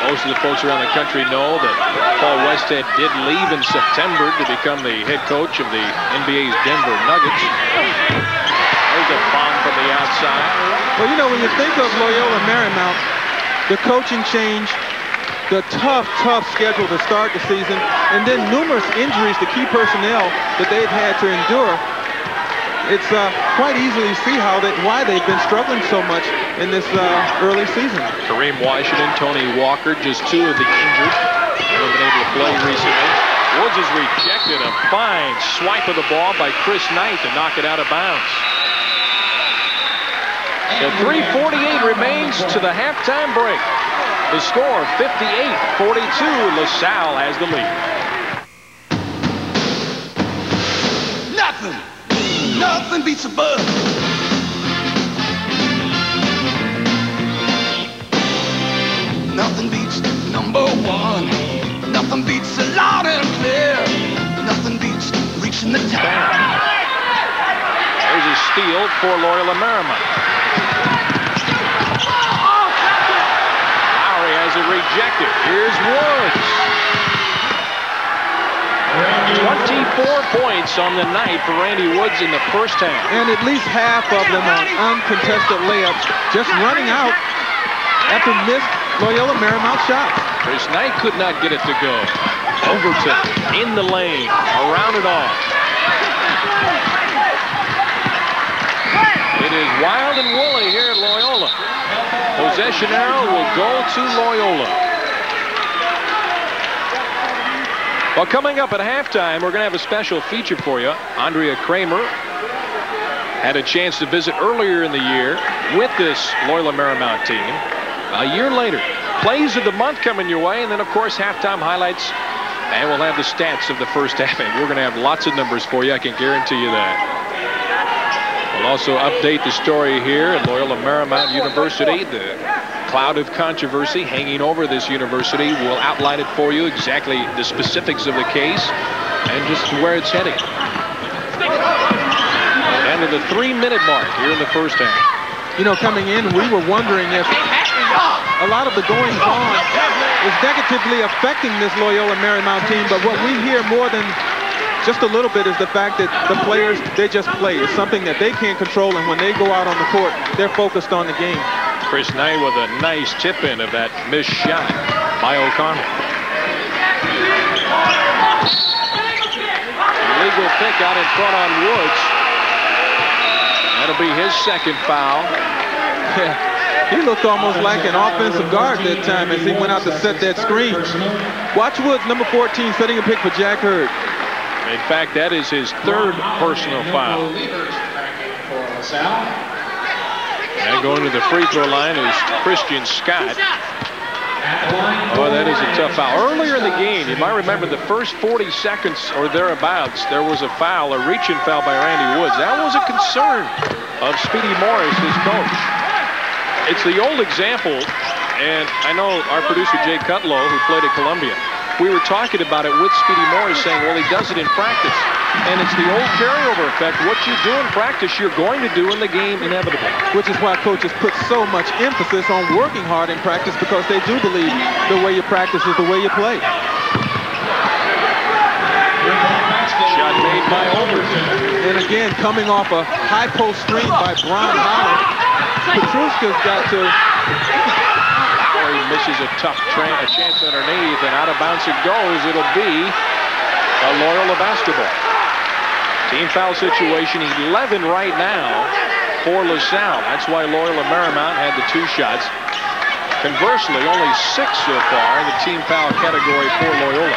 Most of the folks around the country know that Paul Westhead did leave in September to become the head coach of the NBA's Denver Nuggets. There's a bomb from the outside. Well, you know, when you think of Loyola Marymount, the coaching change, the tough, tough schedule to start the season, and then numerous injuries to key personnel that they've had to endure, it's uh, quite easily to see how that why they've been struggling so much in this uh, early season. Kareem Washington, Tony Walker, just two of the injured. Haven't been able to play recently. Woods has rejected a fine swipe of the ball by Chris Knight to knock it out of bounds. So 3.48 remains to the halftime break. The score 58-42. LaSalle has the lead. Nothing. Nothing beats a buzz. Nothing beats number one. Nothing beats a loud and clear. Nothing beats reaching the top. There's a steal for Loyola Marymount. Lowery has it rejected. Here's Woods. 24 points on the night for Randy Woods in the first half. And at least half of them on uncontested layups, just running out after missed Loyola Marymount shots. Chris Knight could not get it to go. Overton in the lane, around it off. It is wild and woolly here at Loyola. Possession arrow will go to Loyola. Well, coming up at halftime, we're going to have a special feature for you. Andrea Kremer had a chance to visit earlier in the year with this Loyola Marymount team. A year later, plays of the month coming your way, and then, of course, halftime highlights. And we'll have the stats of the first half. And we're going to have lots of numbers for you. I can guarantee you that. We'll also update the story here at Loyola Marymount University. The cloud of controversy hanging over this university. We'll outline it for you, exactly the specifics of the case and just where it's heading. Down to the three-minute mark here in the first half. You know, coming in, we were wondering if a lot of the goings on is negatively affecting this Loyola Marymount team, but what we hear more than just a little bit is the fact that the players, they just play. It's something that they can't control, and when they go out on the court, they're focused on the game. Chris Knight with a nice tip-in of that missed shot by O'Connell. Legal pick out in front on Woods. That'll be his second foul. He looked almost like an offensive guard that time as he went out to set that screen. Watch Woods, number 14, setting a pick for Jack Hurd. In fact, that is his third personal foul. And going to the free throw line is Christian Scott. Oh, that is a tough foul. Earlier in the game, you might remember the first 40 seconds or thereabouts, there was a foul, a reaching foul by Randy Woods. That was a concern of Speedy Morris, his coach. It's the old example, and I know our producer, Jay Cutlow, who played at Columbia, we were talking about it with Speedy Morris saying, well, he does it in practice. And it's the old carryover effect. What you do in practice, you're going to do in the game inevitably. Which is why coaches put so much emphasis on working hard in practice because they do believe the way you practice is the way you play. Shot made by Overton. And again, coming off a high post screen by Brian Howard, Petruska's got to Misses a tough a chance underneath, and out of bounds it goes. It'll be a Loyola basketball. Team foul situation 11 right now for LaSalle. That's why Loyola Marymount had the two shots. Conversely, only six so far in the team foul category for Loyola.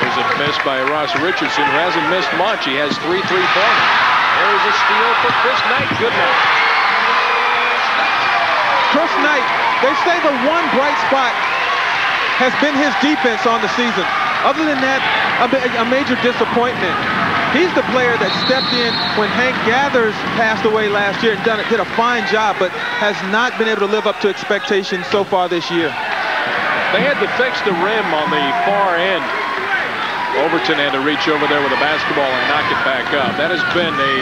There's a miss by Ross Richardson, who hasn't missed much. He has three three-pointers. There's a steal for Chris Knight. Good night. Chris Knight, they say the one bright spot has been his defense on the season. Other than that, a, a major disappointment. He's the player that stepped in when Hank Gathers passed away last year and done it, did a fine job, but has not been able to live up to expectations so far this year. They had to fix the rim on the far end. Overton had to reach over there with a basketball and knock it back up. That has been a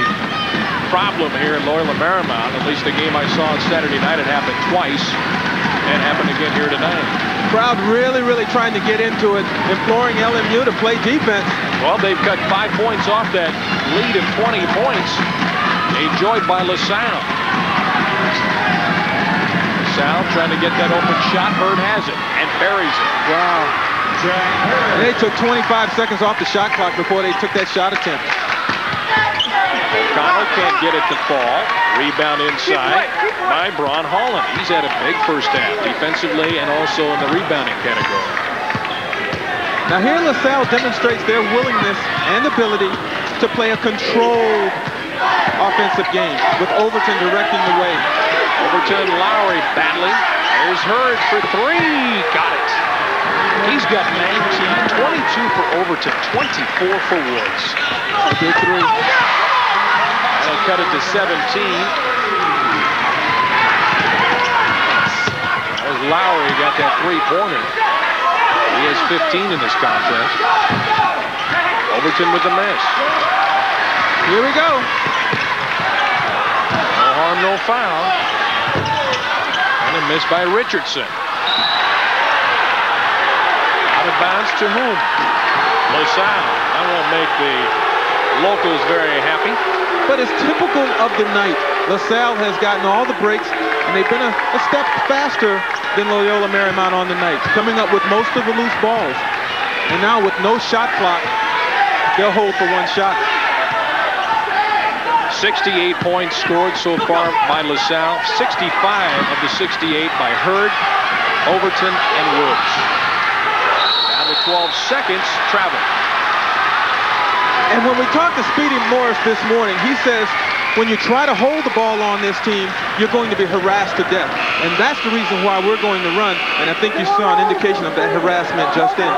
problem here in Loyola Marymount. At least the game I saw on Saturday night, it happened twice and happened again here tonight. Crowd really, really trying to get into it, imploring LMU to play defense. Well, they've cut five points off that lead of 20 points, enjoyed by LaSalle. LaSalle trying to get that open shot. Bird has it and buries it. Wow. They took 25 seconds off the shot clock before they took that shot attempt. O'Connell can't get it to fall. Rebound inside by Braun Holland. He's had a big first half defensively and also in the rebounding category. Now here LaSalle demonstrates their willingness and ability to play a controlled offensive game with Overton directing the way. Overton, Lowery battling. There's Hurd for three. Got it. He's got 19, 22 for Overton, 24 for Woods. Big three. That'll cut it to 17. There's Lowery got that three-pointer. He has 15 in this contest. Overton with the miss. Here we go. No harm, no foul. And a miss by Richardson. Out bounds to whom? LaSalle. That won't make the locals very happy. But it's typical of the night. LaSalle has gotten all the breaks, and they've been a, a step faster than Loyola Marymount on the night, coming up with most of the loose balls. And now with no shot clock, they'll hold for one shot. 68 points scored so far by LaSalle. 65 of the 68 by Hurd, Overton, and Woods. Down to 12 seconds, travel. And when we talked to Speedy Morris this morning, he says when you try to hold the ball on this team, you're going to be harassed to death. And that's the reason why we're going to run. And I think you saw an indication of that harassment just then.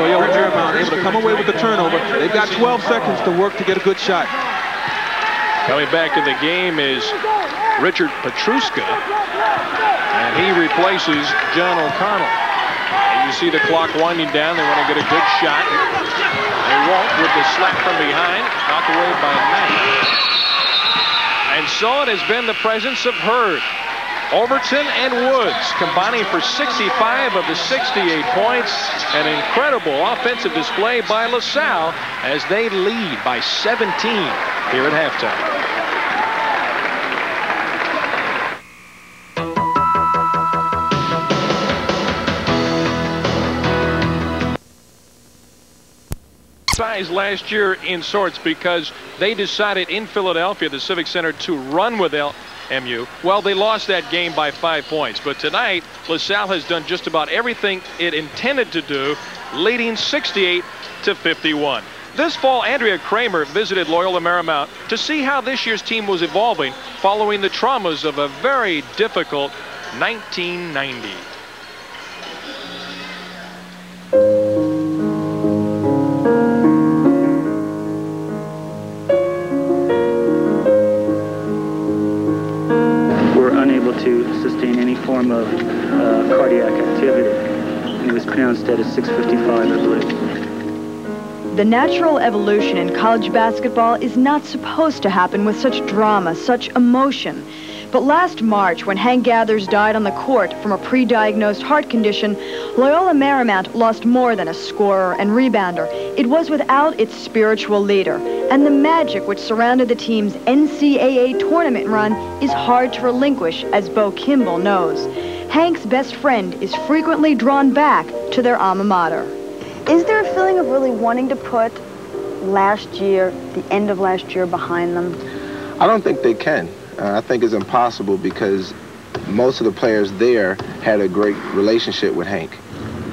Loyola Marymount able to come away with the turnover. They've got 12 seconds to work to get a good shot. Coming back in the game is Richard Petruska, and he replaces John O'Connell. You see the clock winding down. They want to get a good shot. They won't with the slap from behind, knocked away by Mack. And so it has been the presence of Hurd. Overton and Woods combining for 65 of the 68 points. An incredible offensive display by LaSalle as they lead by 17 here at halftime. Size last year in sorts because they decided in Philadelphia, the Civic Center, to run with L MU. Well, they lost that game by five points. But tonight, LaSalle has done just about everything it intended to do, leading 68 to 51. This fall, Andrea Kremer visited Loyola Marymount to see how this year's team was evolving following the traumas of a very difficult 1990. Form of uh, cardiac activity. He was pronounced dead at 6.55, I believe. The natural evolution in college basketball is not supposed to happen with such drama, such emotion. But last March, when Hank Gathers died on the court from a pre-diagnosed heart condition, Loyola Marymount lost more than a scorer and rebounder. It was without its spiritual leader. And the magic which surrounded the team's NCAA tournament run is hard to relinquish, as Bo Kimble knows. Hank's best friend is frequently drawn back to their alma mater. Is there a feeling of really wanting to put last year, the end of last year, behind them? I don't think they can. Uh, I think it's impossible because most of the players there had a great relationship with Hank.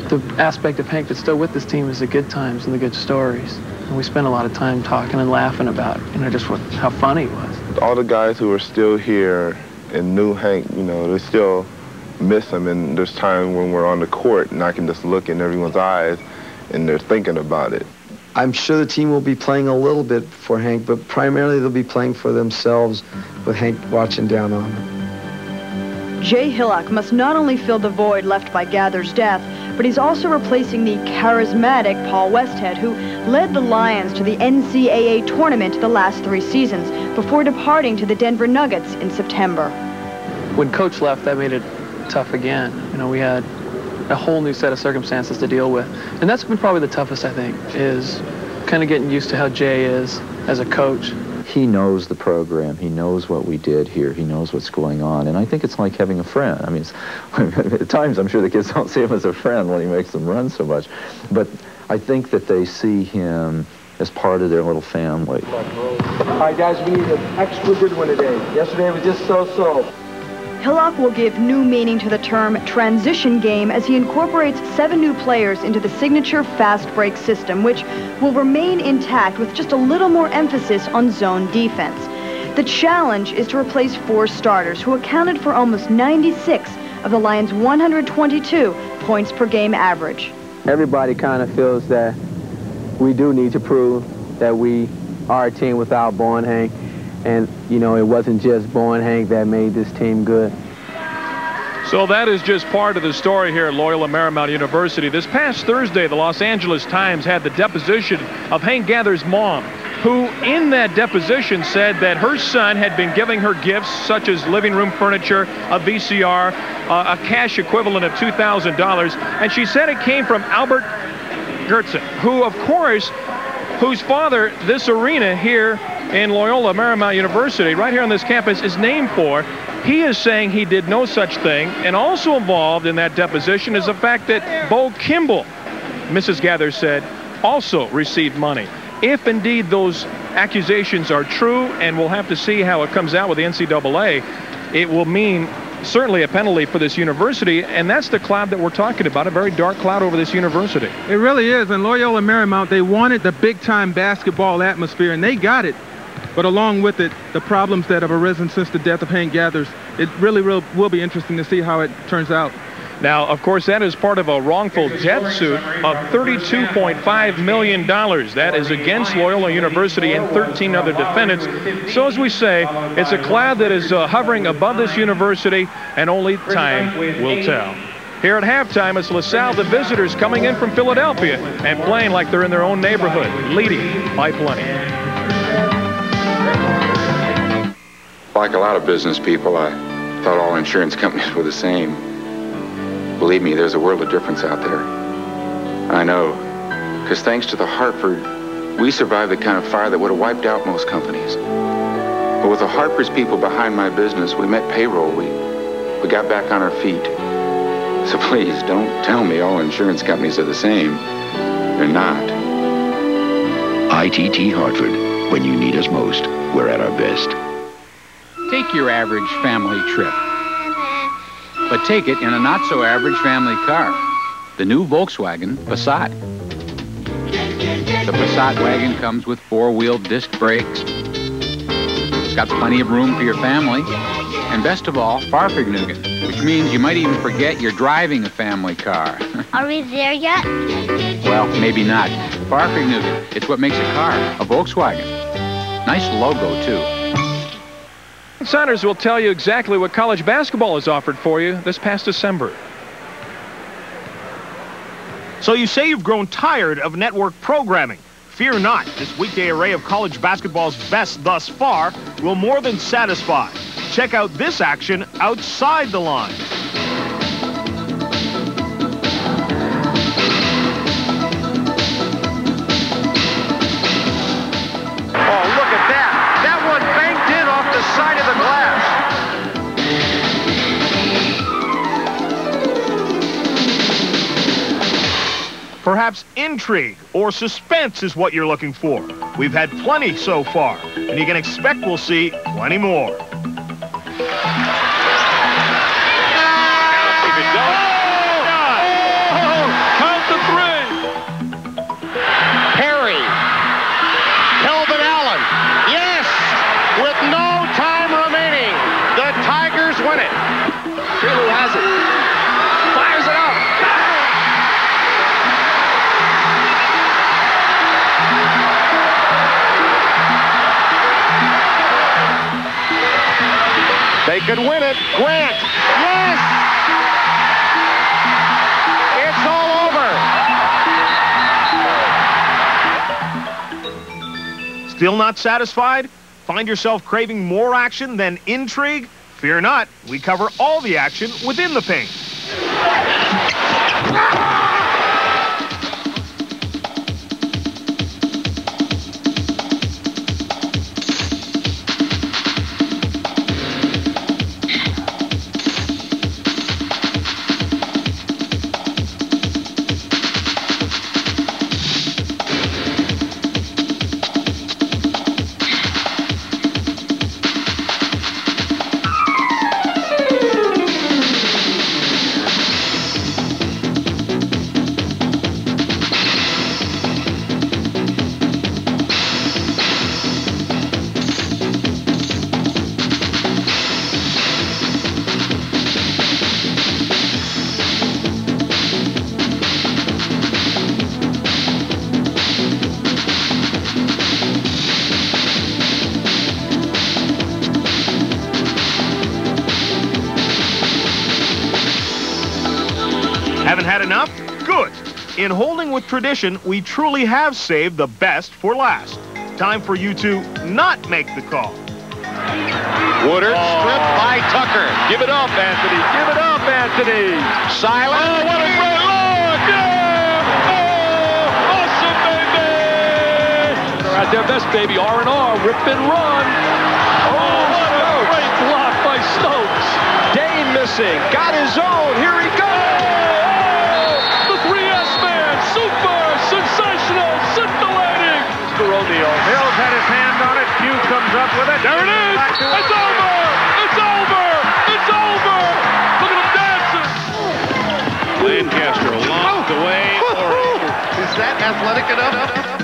The aspect of Hank that's still with this team is the good times and the good stories. And we spent a lot of time talking and laughing about, you know, just what, how funny he was. All the guys who are still here and knew Hank, you know, they still miss him. And there's times when we're on the court and I can just look in everyone's eyes and they're thinking about it. I'm sure the team will be playing a little bit for Hank, but primarily they'll be playing for themselves with Hank watching down on them. Jay Hillock must not only fill the void left by Gather's death, but he's also replacing the charismatic Paul Westhead, who led the Lions to the NCAA tournament the last three seasons before departing to the Denver Nuggets in September. When Coach left, that made it tough again. You know, we had a whole new set of circumstances to deal with. And that's been probably the toughest, I think, is kind of getting used to how Jay is as a coach. He knows the program. He knows what we did here. He knows what's going on. And I think it's like having a friend. I mean, at times I'm sure the kids don't see him as a friend when he makes them run so much. But I think that they see him as part of their little family. All right, guys, we need an extra good one today. Yesterday was just so-so. Hillock will give new meaning to the term transition game as he incorporates seven new players into the signature fast break system, which will remain intact with just a little more emphasis on zone defense. The challenge is to replace four starters who accounted for almost 96 of the Lions' 122 points per game average. Everybody kind of feels that we do need to prove that we are a team without Bo and Hank. And, you know, it wasn't just Bo and Hank that made this team good. So that is just part of the story here at Loyola Marymount University. This past Thursday, the Los Angeles Times had the deposition of Hank Gather's mom, who in that deposition said that her son had been giving her gifts such as living room furniture, a VCR, uh, a cash equivalent of $2,000. And she said it came from Albert Gersten, who, of course, whose father this arena here in Loyola Marymount University, right here on this campus, is named for. He is saying he did no such thing, and also involved in that deposition is the fact that Bo Kimble, Mrs. Gather said, also received money. if indeed those accusations are true, and we'll have to see how it comes out with the NCAA, it will mean certainly a penalty for this university, and that's the cloud that we're talking about, a very dark cloud over this university. It really is, and Loyola Marymount, they wanted the big-time basketball atmosphere, and they got it. But along with it, the problems that have arisen since the death of Hank Gathers, it really will, will be interesting to see how it turns out. Now, of course, that is part of a wrongful death suit of $32.5 million. That is against Loyola University and 13 other defendants. So, as we say, it's a cloud that is uh, hovering above this university, and only time will tell. Here at halftime, it's LaSalle, the visitors, coming in from Philadelphia and playing like they're in their own neighborhood, leading by plenty. Like a lot of business people, I thought all insurance companies were the same. Believe me, there's a world of difference out there. I know. Because thanks to the Hartford, we survived the kind of fire that would have wiped out most companies. But with the Hartford's people behind my business, we met payroll. We, we got back on our feet. So please, don't tell me all insurance companies are the same. They're not. ITT Hartford. When you need us most, we're at our best. Take your average family trip but take it in a not-so-average family car, the new Volkswagen Passat. The Passat wagon comes with four-wheel disc brakes. It's got plenty of room for your family. And best of all, Fahrvergnügen, which means you might even forget you're driving a family car. Are we there yet? well, maybe not. Fahrvergnügen, it's what makes a car, a Volkswagen. Nice logo, too. Saunders will tell you exactly what college basketball has offered for you this past December. So you say you've grown tired of network programming. Fear not, this weekday array of college basketball's best thus far will more than satisfy. Check out this action outside the line. Perhaps intrigue or suspense is what you're looking for. We've had plenty so far, and you can expect we'll see plenty more. Could win it. Grant. Yes! It's all over. Still not satisfied? Find yourself craving more action than intrigue? Fear not, we cover all the action within the paint. Tradition, we truly have saved the best for last. Time for you to not make the call. Woodard oh. stripped by Tucker. Give it up, Anthony. Give it up, Anthony. Silent. Oh, what a great look. Yeah. Oh, awesome, baby. They're at their best, baby. R&R, rip and run. Oh, oh what a great block by Stokes. Dane missing. Got his own. Here he goes. Up with it. There it is. It's over. It's over. It's over. Look at him dancing. Lancaster locked oh. away. Is that athletic enough?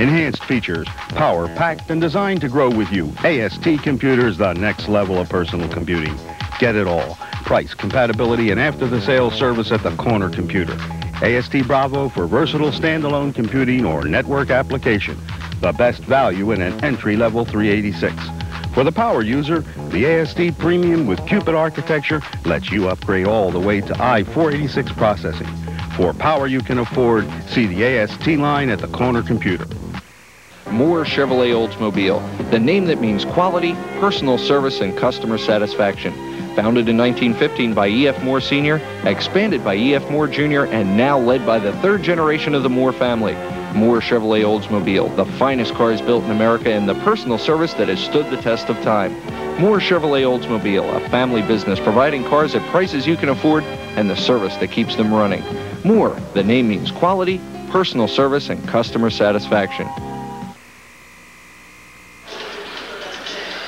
Enhanced features, power packed and designed to grow with you. AST Computers, the next level of personal computing. Get it all. Price, compatibility, and after the sales service at the corner computer. AST Bravo for versatile standalone computing or network application. The best value in an entry level 386. For the power user, the AST Premium with Cupid architecture lets you upgrade all the way to i486 processing. For power you can afford, see the AST line at the corner computer. Moore Chevrolet Oldsmobile, the name that means quality, personal service, and customer satisfaction. Founded in 1915 by E.F. Moore Sr., expanded by E.F. Moore Jr., and now led by the third generation of the Moore family. Moore Chevrolet Oldsmobile, the finest cars built in America and the personal service that has stood the test of time. Moore Chevrolet Oldsmobile, a family business providing cars at prices you can afford and the service that keeps them running. Moore, the name means quality, personal service, and customer satisfaction.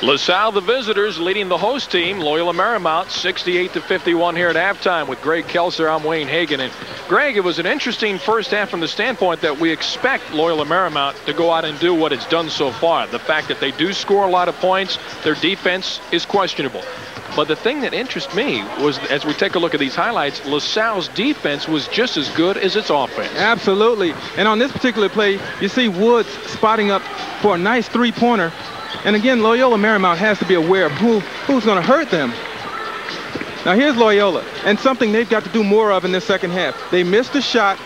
LaSalle, the visitors, leading the host team. Loyola Marymount, 68 to 51 here at halftime with Greg Kelser. I'm Wayne Hagan. And Greg, it was an interesting first half from the standpoint that we expect Loyola Marymount to go out and do what it's done so far. The fact that they do score a lot of points, their defense is questionable. But the thing that interests me was, as we take a look at these highlights, LaSalle's defense was just as good as its offense. Absolutely. And on this particular play, you see Woods spotting up for a nice three-pointer. And again, Loyola Marymount has to be aware of who, who's going to hurt them. Now here's Loyola, and something they've got to do more of in this second half. They missed a shot,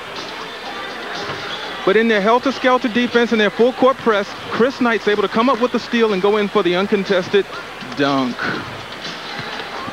but in their helter-skelter defense and their full-court press, Chris Knight's able to come up with the steal and go in for the uncontested dunk.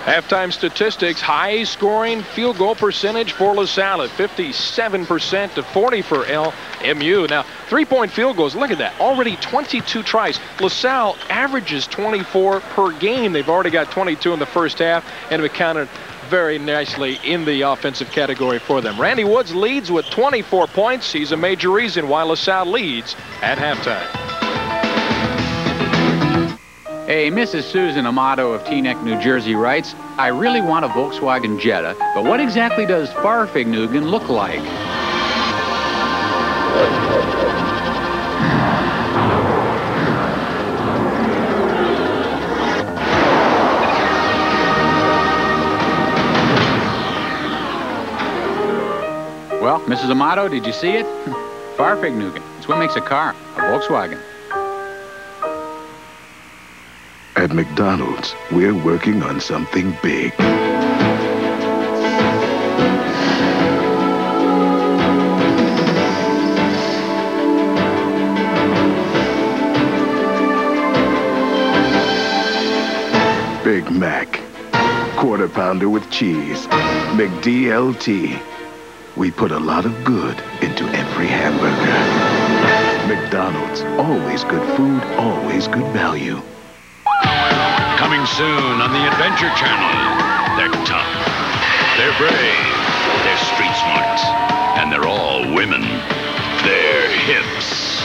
Halftime statistics, high scoring field goal percentage for LaSalle at 57% to 40 for LMU. Now, three-point field goals, look at that. Already 22 tries. LaSalle averages 24 per game. They've already got 22 in the first half and have accounted very nicely in the offensive category for them. Randy Woods leads with 24 points. He's a major reason why LaSalle leads at halftime. Hey, Mrs. Susan Amato of Teaneck, New Jersey writes, I really want a Volkswagen Jetta, but what exactly does Fahrvergnügen look like? Well, Mrs. Amato, did you see it? Fahrvergnügen. It's what makes a car, a Volkswagen. At McDonald's, we're working on something big. Big Mac. Quarter pounder with cheese. McDLT. We put a lot of good into every hamburger. McDonald's. Always good food, always good value. Coming soon on the Adventure Channel. They're tough. They're brave. They're street smart. And they're all women. They're hips.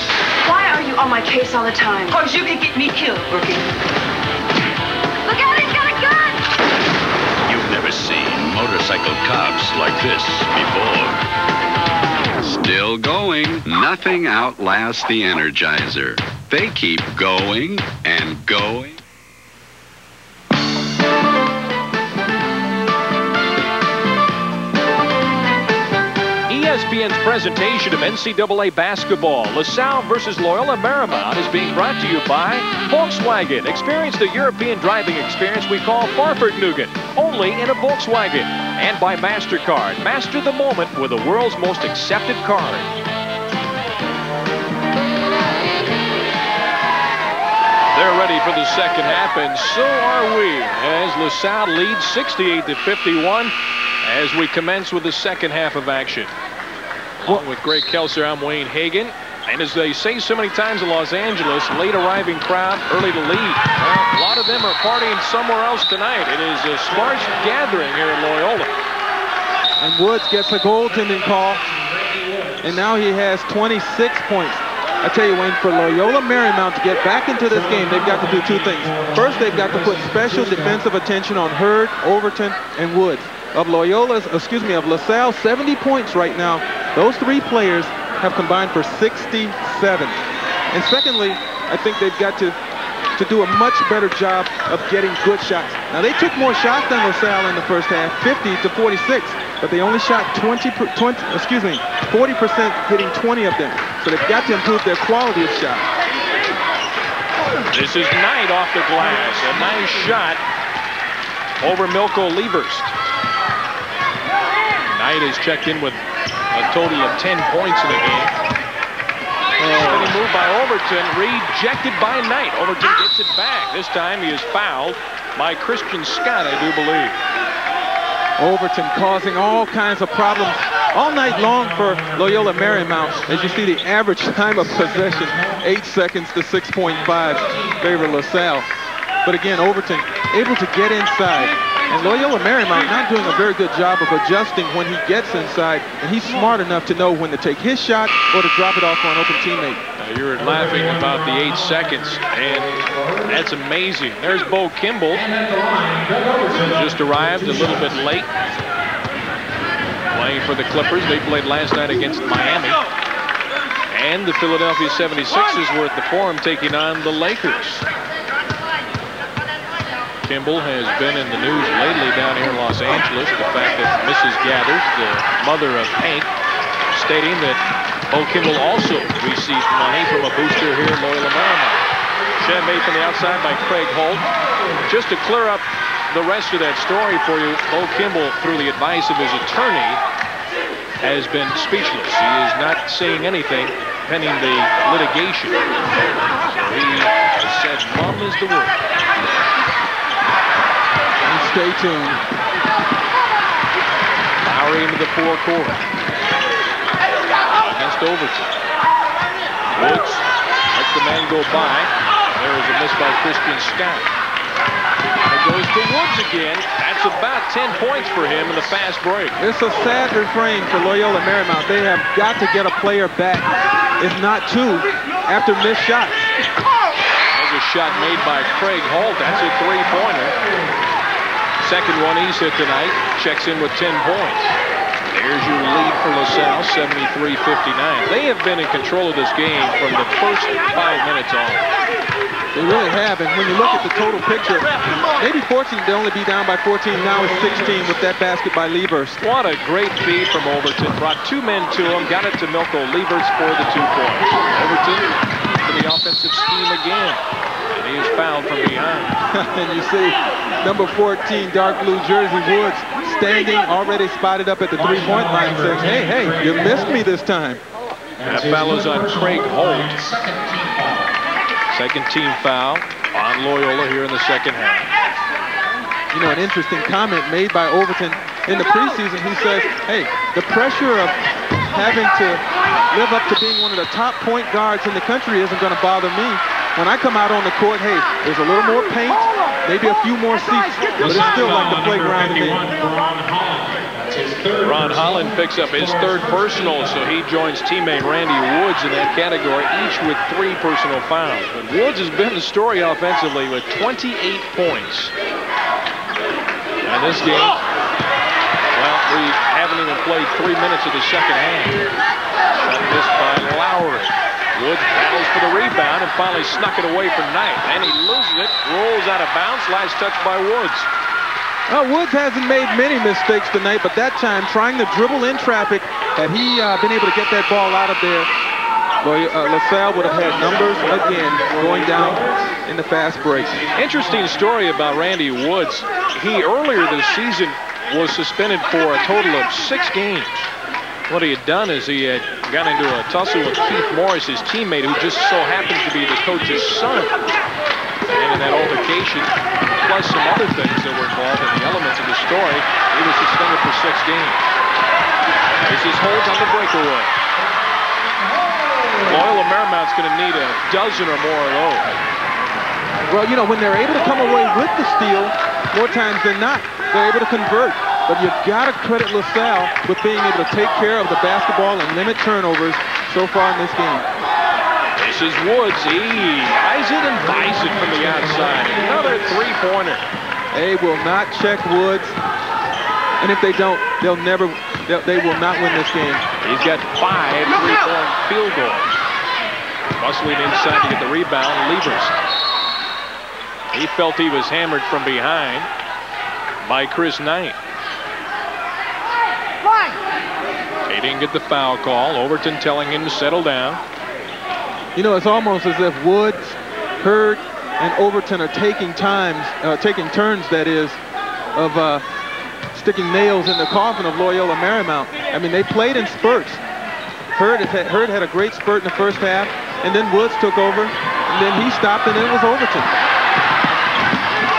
Why are you on my case all the time? Because you can get me killed, Brookie. Look out, he's got a gun! You've never seen motorcycle cops like this before. Still going. Nothing outlasts the Energizer. They keep going and going. ESPN's presentation of NCAA basketball, LaSalle versus Loyola Marymount, is being brought to you by Volkswagen. Experience the European driving experience we call Fahrvergnügen, only in a Volkswagen. And by MasterCard. Master the moment with the world's most accepted card. They're ready for the second half, and so are we, as LaSalle leads 68 to 51 as we commence with the second half of action. Along with Greg Kelser, I'm Wayne Hagan. And as they say so many times in Los Angeles, late arriving crowd, early to lead. Well, a lot of them are partying somewhere else tonight. It is a sparse gathering here in Loyola. And Woods gets a goaltending call. and now he has 26 points. I tell you, Wayne, for Loyola Marymount to get back into this game, they've got to do two things. First, they've got to put special defensive attention on Hurd, Overton, and Woods. Of Loyola's, excuse me, of LaSalle, 70 points right now. Those three players have combined for 67. And secondly, I think they've got to to do a much better job of getting good shots. Now, they took more shots than LaSalle in the first half, 50 to 46, but they only shot 20, 20 excuse me, 40% hitting 20 of them. So they've got to improve their quality of shot. This is Knight off the glass. A nice shot over Milko Lieverst. Knight has checked in with a total of 10 points in the game. Spinning move by Overton, rejected by Knight. Overton gets it back. This time he is fouled by Christian Scott, I do believe. Overton causing all kinds of problems all night long for Loyola Marymount. As you see the average time of possession, 8 seconds to 6.5 favor LaSalle. But again, Overton able to get inside and Loyola Marymount not doing a very good job of adjusting when he gets inside, and he's smart enough to know when to take his shot or to drop it off for an open teammate. Now you were laughing about the eight seconds, and that's amazing. There's Bo Kimble, just arrived a little bit late, playing for the Clippers. They played last night against Miami. And the Philadelphia 76ers were at the Forum taking on the Lakers. Kimble has been in the news lately down here in Los Angeles. The fact that Mrs. Gathers, the mother of Hank, stating that Bo Kimble also received money from a booster here in Loyola Marymount. Shed made from the outside by Craig Holt. Just to clear up the rest of that story for you, Bo Kimble, through the advice of his attorney, has been speechless. He is not saying anything pending the litigation. He said, mom is the word stay tuned. Lowery into the forecourt. Against Overton. Woods lets the man go by. There is a miss by Christian Scott. It goes to Woods again. That's about 10 points for him in the fast break. It's a sad refrain for Loyola Marymount. They have got to get a player back, if not two, after missed shots. There's a shot made by Craig Holt. That's a three-pointer. Second one he's hit tonight. Checks in with 10 points. There's your lead for LaSalle, 73-59. They have been in control of this game from the first five minutes on. They really have, and when you look at the total picture, maybe fortunate to only be down by 14. Now it's 16 with that basket by Lieverst. What a great feed from Overton. Brought two men to him, got it to Milko Lieverst for the two points. Overton to the offensive scheme again. He is fouled from behind. and you see number 14, dark blue jersey, Woods, standing, already spotted up at the three-point line, saying, hey, hey, you missed me this time. That foul is on Craig Holt. Second team foul on Loyola here in the second half. You know, an interesting comment made by Overton in the preseason. He says, hey, the pressure of having to live up to being one of the top point guards in the country isn't going to bother me. When I come out on the court, hey, there's a little more paint, maybe a few more seats, but it's still like the playground to me. Ron Holland picks up his third personal, so he joins teammate Randy Woods in that category, each with three personal fouls. But Woods has been the story offensively with 28 points. And this game, well, we haven't even played three minutes of the second half. Shot missed by Lowery. Woods battles for the rebound and finally snuck it away from Knight. And he loses it, rolls out of bounds, last touch by Woods. Well, Woods hasn't made many mistakes tonight, but that time trying to dribble in traffic, had he uh, been able to get that ball out of there, boy, uh, LaSalle would have had numbers again going down in the fast break. Interesting story about Randy Woods. He earlier this season was suspended for a total of six games. What he had done is he had got into a tussle with Keith Morris, his teammate, who just so happens to be the coach's son. And in that altercation, plus some other things that were involved in the elements of the story, he was suspended for six games. This is Holt on the breakaway. Loyola Marymount's going to need a dozen or more of those. Well, you know, when they're able to come away with the steal, more times than not, they're able to convert. But you've got to credit LaSalle with being able to take care of the basketball and limit turnovers so far in this game. This is Woods. He eyes it and buys it from the outside. Another three-pointer. They will not check Woods. And if they don't, they'll never, they'll, they will not win this game. He's got five three-point field goals. Muscling inside to get the rebound, Lieverst. He felt he was hammered from behind by Chris Knight. He didn't get the foul call. Overton telling him to settle down. You know, it's almost as if Woods, Hurd, and Overton are taking times, uh, taking turns, that is, of uh, sticking nails in the coffin of Loyola Marymount. I mean, they played in spurts. Hurd had, Hurd had a great spurt in the first half, and then Woods took over, and then he stopped, and then it was Overton.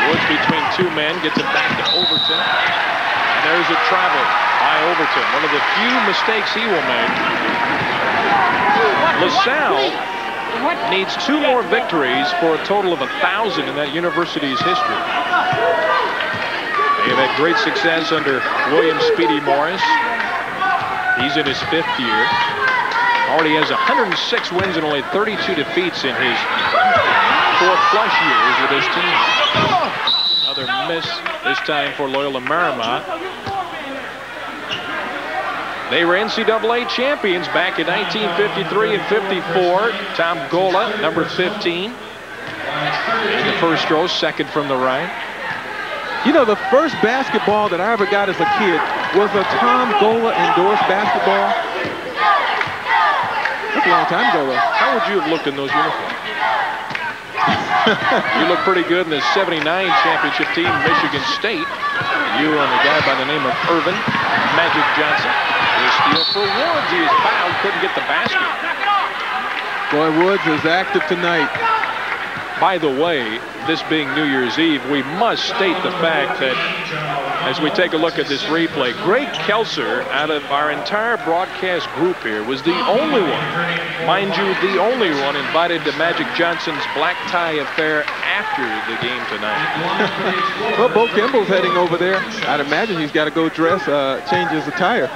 Woods between two men gets it back to Overton. And there's a travel Overton. One of the few mistakes he will make. LaSalle needs two more victories for a total of a 1,000 in that university's history. They have had great success under William Speedy Morris. He's in his fifth year. Already has 106 wins and only 32 defeats in his four plus years with his team. Another miss this time for Loyola Marymount. They were NCAA champions back in 1953 and 54. Tom Gola, number 15. In the first row, second from the right. You know, the first basketball that I ever got as a kid was a Tom Gola endorsed basketball. That's a long time ago, though. How would you have looked in those uniforms? you look pretty good in the 79 championship team, Michigan State. You and a guy by the name of Earvin Magic Johnson. The steal for Woods. He is fouled, couldn't get the basket. Boy, Woods is active tonight. By the way, this being New Year's Eve, we must state the fact that as we take a look at this replay, Greg Kelser, out of our entire broadcast group here, was the only one, mind you, the only one invited to Magic Johnson's black tie affair after the game tonight. well, Bo Kimble's heading over there. I'd imagine he's got to go dress, uh, change his attire.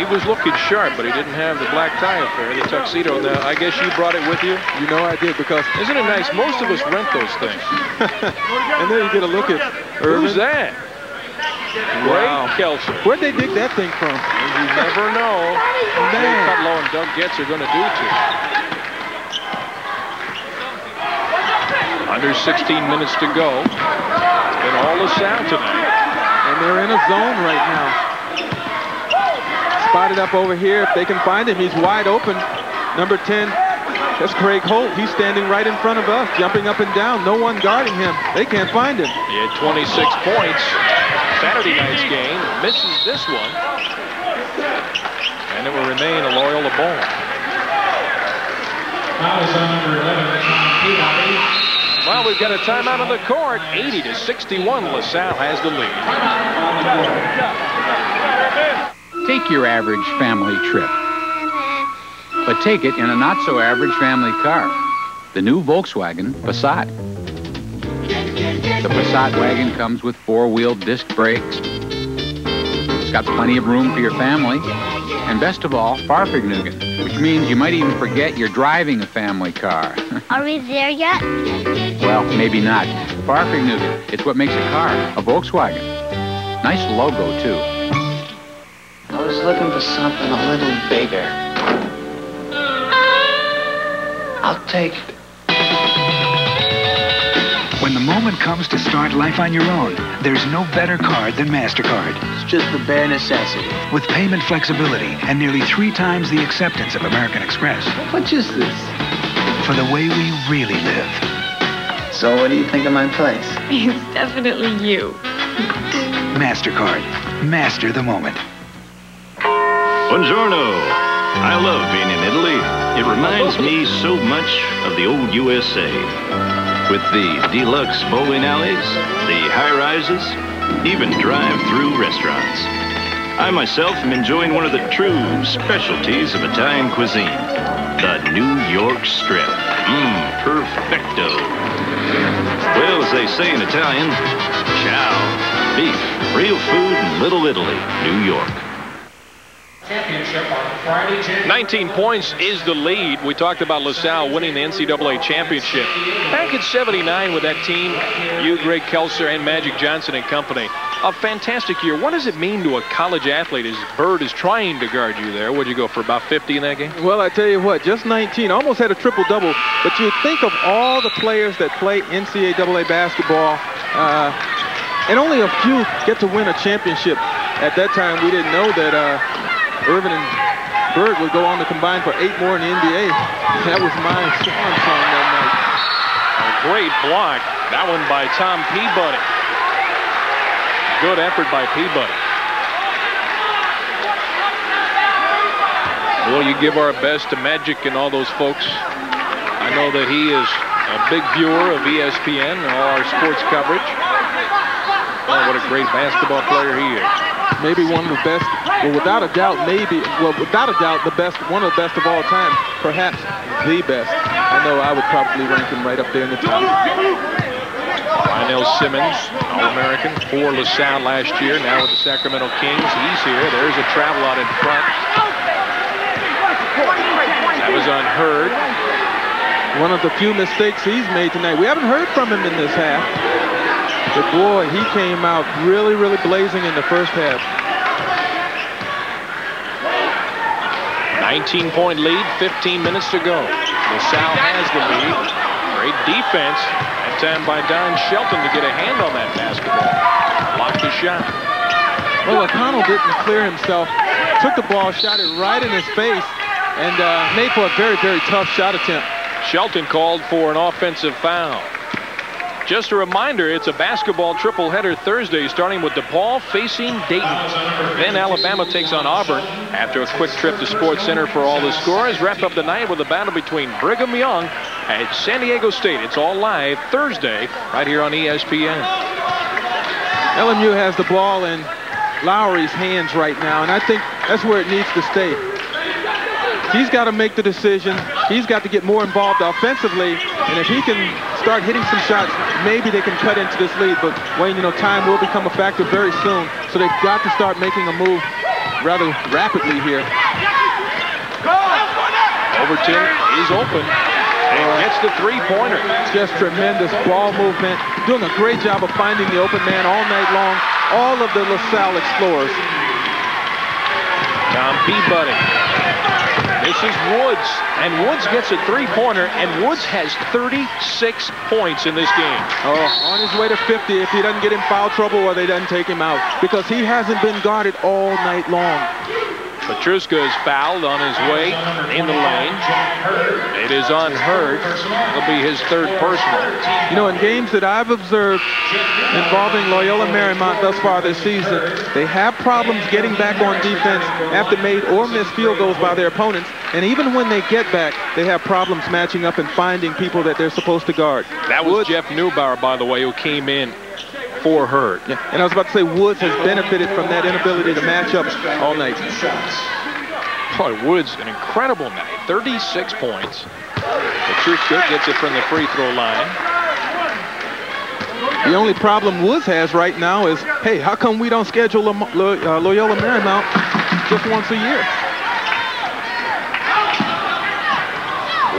He was looking sharp, but he didn't have the black tie affair, the tuxedo. Now, I guess you brought it with you? You know I did because... Isn't it nice? Most of us rent those things. and then you get a look at Earvin. Who's that? Wow. Greg Kelser. Where'd they dig that thing from? You never know. Man. Cutlow and Doug Getz are going to do to. Under 16 minutes to go. It's been all the sound tonight. And they're in a zone right now. Spotted up over here. If they can find him, he's wide open. Number 10, that's Craig Holt. He's standing right in front of us, jumping up and down. No one guarding him. They can't find him. He had 26 points. Saturday night's game. Misses this one. And it will remain a Loyola ball. Well, we've got a timeout on the court. 80 to 61. LaSalle has the lead. Take your average family trip, but take it in a not-so-average family car. The new Volkswagen Passat. The Passat wagon comes with four-wheel disc brakes. It's got plenty of room for your family. And best of all, Fahrvergnügen, which means you might even forget you're driving a family car. Are we there yet? well, maybe not. Fahrvergnügen, it's what makes a car, a Volkswagen. Nice logo, too. I was looking for something a little bigger. I'll take. When the moment comes to start life on your own, there's no better card than MasterCard. It's just the bare necessity. With payment flexibility and nearly three times the acceptance of American Express. What is this? For the way we really live. So what do you think of my place? It's definitely you. MasterCard. Master the moment. Buongiorno. I love being in Italy. It reminds me so much of the old USA. With the deluxe bowling alleys, the high-rises, even drive-through restaurants. I myself am enjoying one of the true specialties of Italian cuisine, the New York Strip. Mmm, perfecto. Well, as they say in Italian, ciao, beef. Real food in Little Italy, New York. 19 points is the lead. We talked about LaSalle winning the NCAA championship. Back in 79 with that team, you, Greg Kelser, and Magic Johnson and company. A fantastic year. What does it mean to a college athlete as Bird is trying to guard you there? Would you go for about 50 in that game? Well, I tell you what, just 19. Almost had a triple-double. But you think of all the players that play NCAA basketball, uh, and only a few get to win a championship. At that time, we didn't know that uh, Earvin and Bird would go on to combine for eight more in the NBA. That was my swan song that night. A great block. That one by Tom Peabody. Good effort by Peabody. Well, you give our best to Magic and all those folks. I know that he is a big viewer of ESPN and all our sports coverage. Oh, what a great basketball player he is. Maybe one of the best, well, without a doubt, maybe, well, without a doubt, the best, one of the best of all time, perhaps the best. I know I would probably rank him right up there in the top. Lionel Simmons, All-American for LaSalle last year, now with the Sacramento Kings. He's here. There's a travel out in front. That was unheard. One of the few mistakes he's made tonight. We haven't heard from him in this half. But boy, he came out really, really blazing in the first half. 19-point lead, 15 minutes to go. LaSalle has the lead. Great defense. That time by Don Shelton to get a hand on that basketball. Blocked the shot. Well, O'Connell didn't clear himself. Took the ball, shot it right in his face, and uh, made for a very, very tough shot attempt. Shelton called for an offensive foul. Just a reminder, it's a basketball triple-header Thursday, starting with DePaul facing Dayton. Then Alabama takes on Auburn. After a quick trip to Sports Center for all the scores, wrap up the night with a battle between Brigham Young and San Diego State. It's all live Thursday right here on ESPN. LMU has the ball in Lowery's hands right now, and I think that's where it needs to stay. He's got to make the decision. He's got to get more involved offensively, and if he can start hitting some shots, maybe they can cut into this lead. But Wayne, you know, time will become a factor very soon, so they've got to start making a move rather rapidly here. Overton is open and gets the three-pointer. Just tremendous ball movement. Doing a great job of finding the open man all night long. All of the LaSalle Explorers. Tom Peabody. This is Woods, and Woods gets a three-pointer, and Woods has 36 points in this game. Oh, on his way to 50 if he doesn't get in foul trouble or they doesn't take him out because he hasn't been guarded all night long. Petruska is fouled on his way in the lane. It is unheard. It'll be his third personal. You know, in games that I've observed involving Loyola Marymount thus far this season, they have problems getting back on defense after made or missed field goals by their opponents. And even when they get back, they have problems matching up and finding people that they're supposed to guard. That was. Jeff Neubauer, by the way, who came in for Hurd. Yeah. And I was about to say Woods has benefited from that inability to match up all night. Boy, Woods, an incredible night. 36 points. Petruska gets it from the free throw line. The only problem Woods has right now is, hey, how come we don't schedule uh, Loyola Marymount just once a year?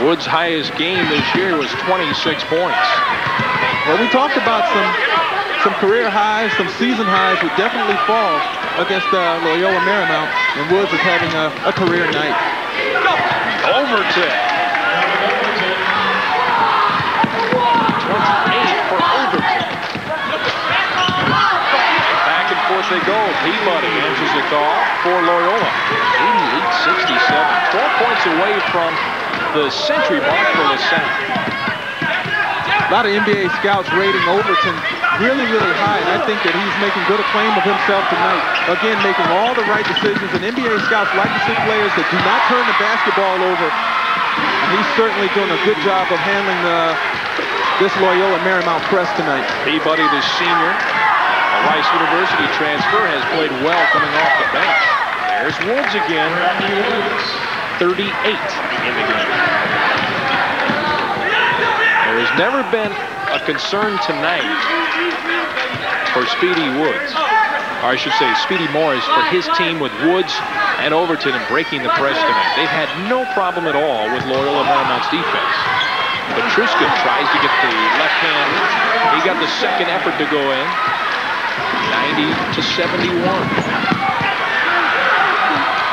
Woods' highest game this year was 26 points. Well, we talked about some some career highs, some season highs would definitely fall against uh, Loyola Marymount, and Woods is having a, a career night. Overton. 28 for Overton. Back and forth they go. Peabody answers the call for Loyola. 88-67. 12 points away from the century mark for LaSalle. A lot of NBA scouts rating Overton really, really high, and I think that he's making good acclaim of himself tonight. Again, making all the right decisions, and NBA scouts like to see players that do not turn the basketball over. And he's certainly doing a good job of handling the, this Loyola Marymount press tonight. Peabody, the senior, a Rice University transfer, has played well coming off the bench. There's Woods again, 38 in the game. Never been a concern tonight for Speedy Woods. or I should say Speedy Morris, for his team with Woods and Overton and breaking the press tonight. They've had no problem at all with Loyola Marymount's defense. Petruska tries to get the left hand. He got the second effort to go in. 90 to 71.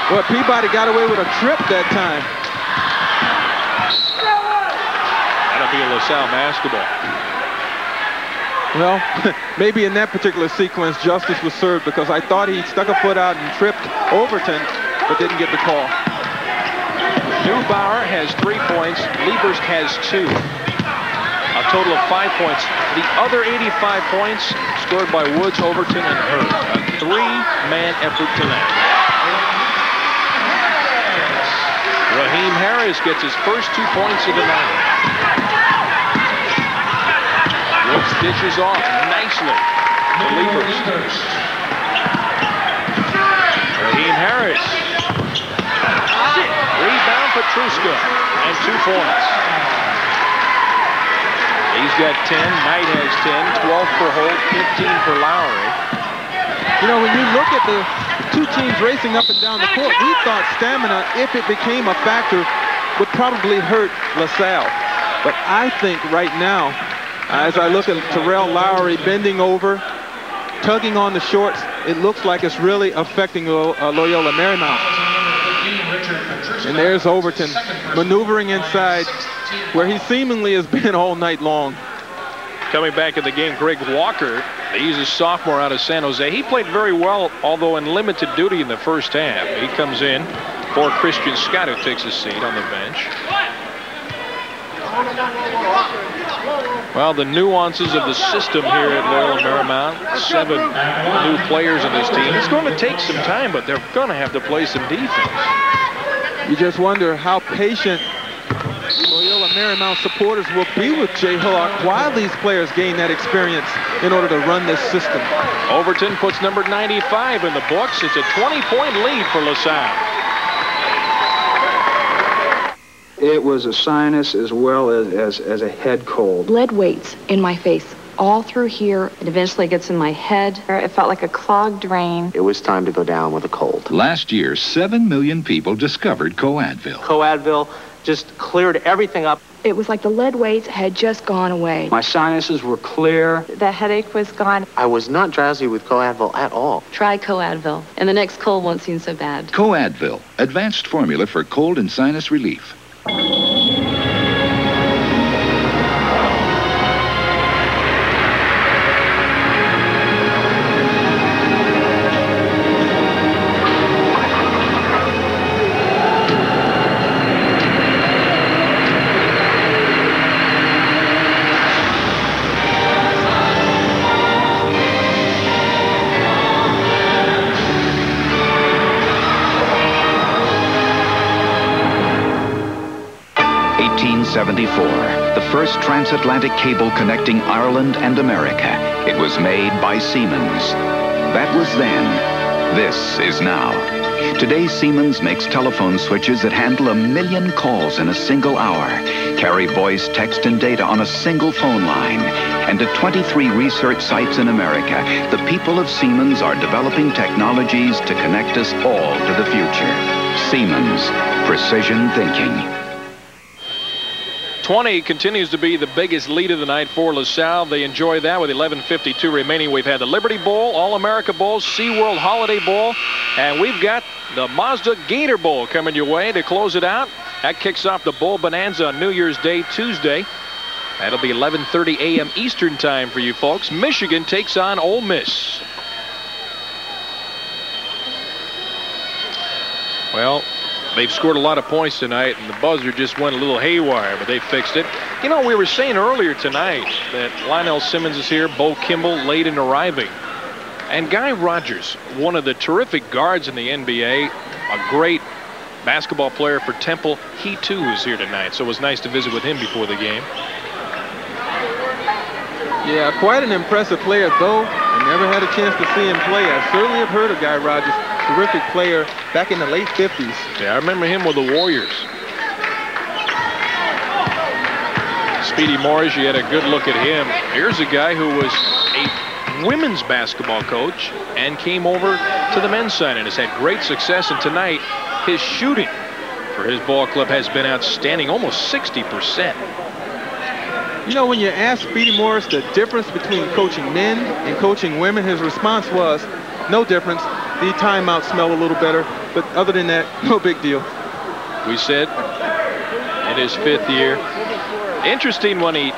Well, Peabody got away with a trip that time. That'll be a LaSalle basketball. Well, maybe in that particular sequence, justice was served because I thought he stuck a foot out and tripped Overton, but didn't get the call. Neubauer has three points. Lieverst has two. A total of five points. The other 85 points scored by Woods, Overton, and Hurd. A three-man effort tonight. Raheem Harris gets his first two points of the night. Woods dishes off nicely to Lieverst. Raheem Harris. Rebound Petruska and two points. He's got 10. Knight has 10. 12 for Holt, 15 for Lowery. You know, when you look at the two teams racing up and down the court, we thought stamina, if it became a factor, would probably hurt LaSalle. But I think right now, as I look at Terrell Lowery bending over, tugging on the shorts, it looks like it's really affecting uh, Loyola Marymount. And there's Overton maneuvering inside where he seemingly has been all night long. Coming back in the game, Greg Walker. He's a sophomore out of San Jose. He played very well, although in limited duty in the first half. He comes in for Christian Scott, who takes a seat on the bench. Well, the nuances of the system here at Loyola Marymount. Seven new players in this team. It's going to take some time, but they're going to have to play some defense. You just wonder how patient Loyola Marymount supporters will be with Jay Hillock while these players gain that experience in order to run this system. Overton puts number 95 in the books. It's a 20-point lead for LaSalle. It was a sinus as well as, as, as a head cold. Lead weights in my face all through here. It eventually gets in my head. It felt like a clogged drain. It was time to go down with a cold. Last year, 7 million people discovered Coadvil. Coadvil just cleared everything up. It was like the lead weights had just gone away. My sinuses were clear. The headache was gone. I was not drowsy with Coadvil at all. Try Coadvil, and the next cold won't seem so bad. Coadvil, advanced formula for cold and sinus relief. Thank you. The first transatlantic cable connecting Ireland and America. It was made by Siemens. That was then. This is now. Today, Siemens makes telephone switches that handle a million calls in a single hour, carry voice, text, and data on a single phone line. And at 23 research sites in America, the people of Siemens are developing technologies to connect us all to the future. Siemens, precision thinking. 20 continues to be the biggest lead of the night for LaSalle. They enjoy that with 11.52 remaining. We've had the Liberty Bowl, All-America Bowl, SeaWorld Holiday Bowl, and we've got the Mazda Gator Bowl coming your way to close it out. That kicks off the Bowl Bonanza on New Year's Day, Tuesday. That'll be 11.30 a.m. Eastern time for you folks. Michigan takes on Ole Miss. Well, They've scored a lot of points tonight, and the buzzer just went a little haywire, but they fixed it. You know, we were saying earlier tonight that Lionel Simmons is here, Bo Kimble late in arriving. And Guy Rodgers, one of the terrific guards in the NBA, a great basketball player for Temple, he too is here tonight. So it was nice to visit with him before the game. Yeah, quite an impressive player, though. I never had a chance to see him play. I certainly have heard of Guy Rodgers terrific player back in the late 50s. Yeah, I remember him with the Warriors. Speedy Morris, you had a good look at him. Here's a guy who was a women's basketball coach and came over to the men's side and has had great success. And tonight, his shooting for his ball club has been outstanding, almost 60%. You know, when you asked Speedy Morris the difference between coaching men and coaching women, his response was, no difference. The timeouts smell a little better, but other than that, no big deal. We said in his fifth year. Interesting when he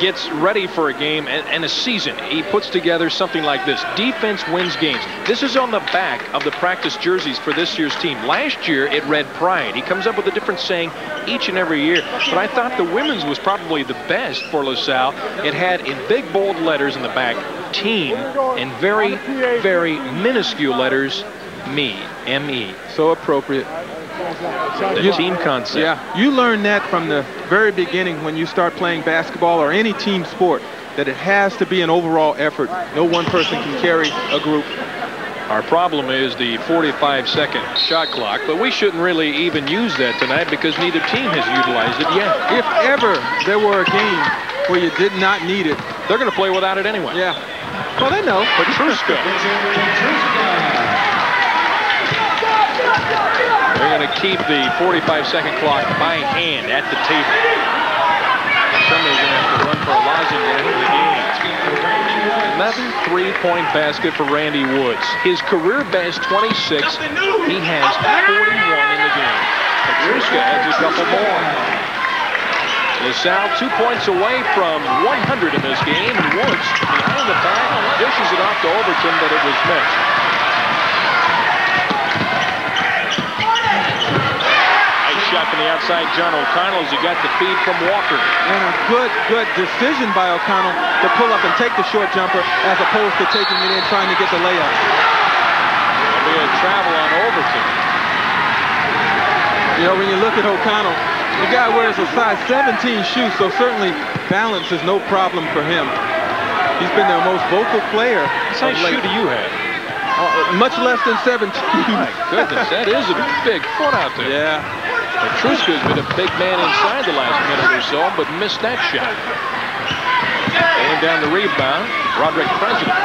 gets ready for a game and, and, a season. He puts together something like this. Defense wins games. This is on the back of the practice jerseys for this year's team. Last year, it read pride. He comes up with a different saying each and every year. But I thought the women's was probably the best for LaSalle. It had in big, bold letters in the back, team, and very, very minuscule letters, me, M-E. So appropriate. The you, team concept. Yeah, you learn that from the very beginning when you start playing basketball or any team sport, that it has to be an overall effort. No one person can carry a group. Our problem is the 45-second shot clock, but we shouldn't really even use that tonight because neither team has utilized it yet. If ever there were a game where you did not need it, they're going to play without it anyway. Yeah. Well, they know. Petruska. They're going to keep the 45-second clock by hand at the table. Somebody's going to have to run for a lozenge the game. Another three-point basket for Randy Woods. His career best 26. He has 41 in the game. Petruska adds a couple more. LaSalle two points away from 100 in this game. Woods behind the back dishes it off to Overton, but it was missed. Shot from the outside, John O'Connell, as he got the feed from Walker. And a good, good decision by O'Connell to pull up and take the short jumper as opposed to taking it in, trying to get the layup. There'll be a travel on Overton. You know, when you look at O'Connell, the guy wears a size 17 shoe, so certainly balance is no problem for him. He's been their most vocal player. What size shoe do you have? Uh, much less than 17. My goodness, that is a big foot out there. Yeah. Petruska's been a big man inside the last minute or so, but missed that shot. Going down the rebound, Broderick President.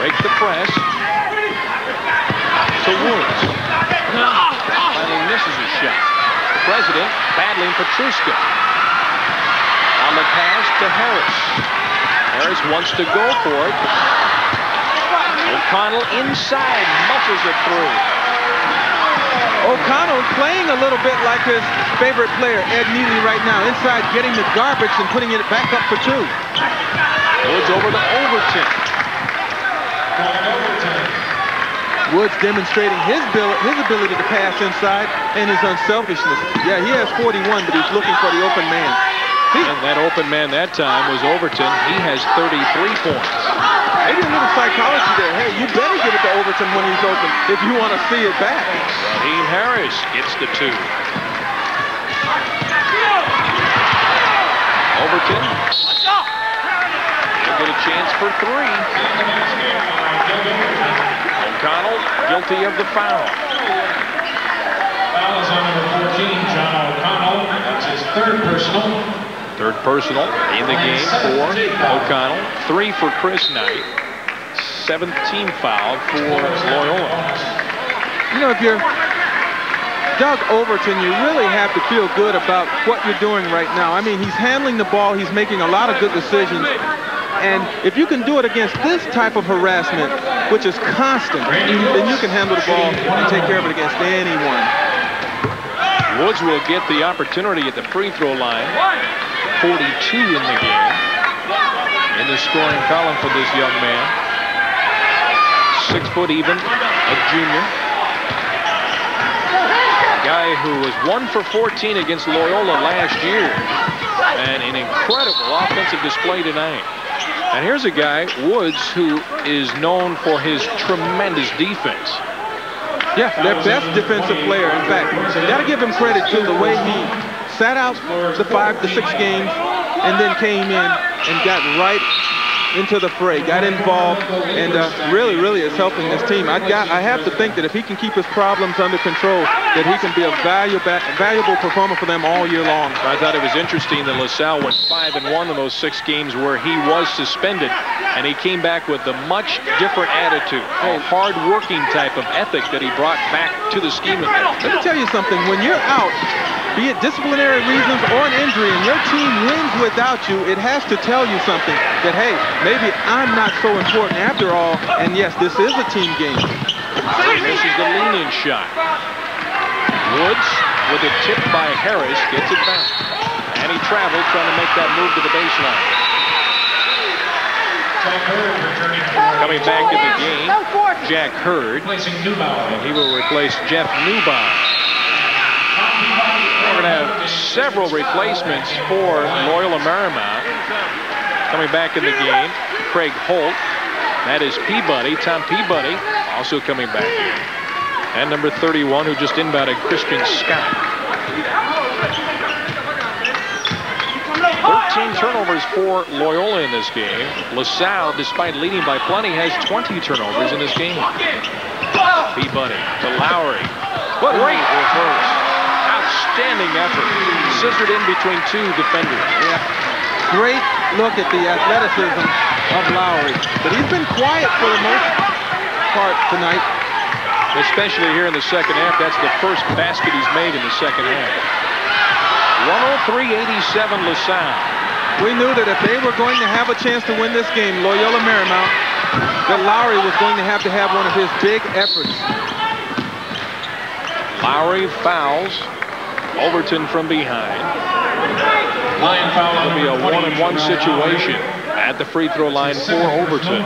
Break the press. To Woods. Finally misses a shot. President battling Petruska. On the pass to Harris. Harris wants to go for it. O'Connell inside, muscles it through. O'Connell playing a little bit like his favorite player, Ed Nealy, right now. Inside, getting the garbage and putting it back up for two. Woods over to Overton. Woods demonstrating his, his ability to pass inside and his unselfishness. Yeah, he has 41, but he's looking for the open man. And that open man that time was Overton. He has 33 points. Maybe a little psychology there. Hey, you better give it to Overton when he's open if you want to see it back. Raheem Harris gets the two. Overton. He'll get a chance for three. O'Connell guilty of the foul. Foul is on number 14, John O'Connell. That's his third personal. Third personal in the game for O'Connell. Three for Chris Knight. 17 foul for Loyola. You know, if you're Doug Overton, you really have to feel good about what you're doing right now. I mean, he's handling the ball. He's making a lot of good decisions. And if you can do it against this type of harassment, which is constant, then you can handle the ball and take care of it against anyone. Woods will get the opportunity at the free throw line. 42 in the game in the scoring column for this young man. Six foot even, a junior. A guy who was one for 14 against Loyola last year. And an incredible offensive display tonight. And here's a guy, Woods, who is known for his tremendous defense. Yeah, their best defensive player. In fact, you got to give him credit to the way he sat out the five to six games and then came in and got right into the fray, got involved, and uh, really, really is helping this team. I got, I have to think that if he can keep his problems under control, that he can be a valuable, valuable performer for them all year long. I thought it was interesting that LaSalle went five and one in those six games where he was suspended, and he came back with a much different attitude, a hard-working type of ethic that he brought back to the scheme. Of let me tell you something. When you're out, be it disciplinary reasons or an injury, and your team wins without you, it has to tell you something that, hey, maybe I'm not so important after all, and yes, this is a team game. This is the lean-in shot. Woods, with a tip by Harris, gets it back. And he traveled trying to make that move to the baseline. Coming back in the game, Jack Hurd. And he will replace Jeff Neubauer. We're going to have several replacements for Loyola Marymount. Coming back in the game, Craig Holt. That is Peabody, Tom Peabody, also coming back. And number 31, who just inbounded Christian Scott. 13 turnovers for Loyola in this game. LaSalle, despite leading by plenty, has 20 turnovers in this game. Peabody to Lowery. What great reverse. Outstanding effort. Scissored in between two defenders. Yeah. Great look at the athleticism of Lowery. But he's been quiet for the most part tonight. Especially here in the second half. That's the first basket he's made in the second half. 103-87 LaSalle. We knew that if they were going to have a chance to win this game, Loyola Marymount, that Lowery was going to have to have one of his big efforts. Lowery fouls. Overton from behind. Line foul It'll be a uh, one-and-one situation at the free throw line for Overton.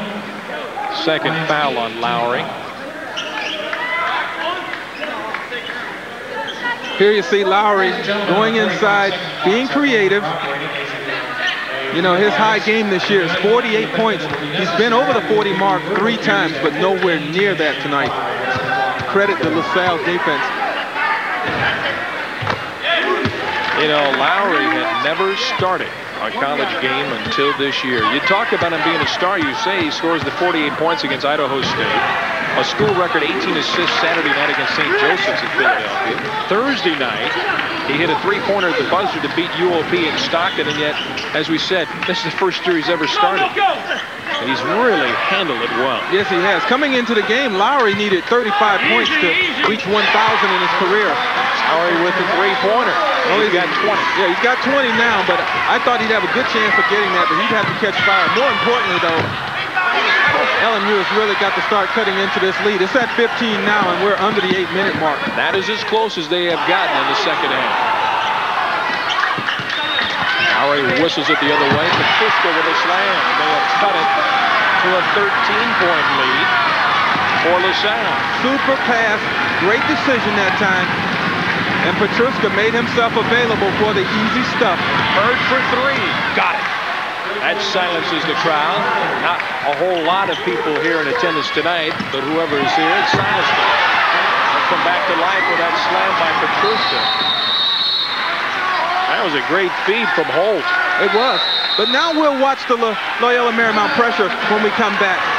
Second foul on Lowery. Here you see Lowery going inside, being creative. You know, his high game this year is 48 points. He's been over the 40 mark three times, but nowhere near that tonight. Credit to LaSalle's defense. You know, Lowery had never started a college game until this year. You talk about him being a star. You say he scores the 48 points against Idaho State. A school record 18 assists Saturday night against St. Joseph's in Philadelphia. Thursday night, he hit a three-pointer at the buzzer to beat UOP in Stockton, and yet, as we said, this is the first year he's ever started. And he's really handled it well. Yes, he has. Coming into the game, Lowery needed 35 points to reach 1,000 in his career. Lowery with the three-pointer. Oh, he's got 20. Yeah, he's got 20 now, but I thought he'd have a good chance of getting that, but he'd have to catch fire. More importantly, though, LMU has really got to start cutting into this lead. It's at 15 now, and we're under the eight-minute mark. That is as close as they have gotten in the second half. Lowery whistles it the other way. Petruska with a slam. And They have cut it to a 13-point lead for LaSalle. Super pass. Great decision that time. And Petruska made himself available for the easy stuff. Hurd for three. Got it. That silences the crowd. Not a whole lot of people here in attendance tonight, but whoever is here, it silenced them. They'll come back to life with that slam by Petruska. That was a great feed from Holt. It was. But now we'll watch the Loyola Marymount pressure when we come back.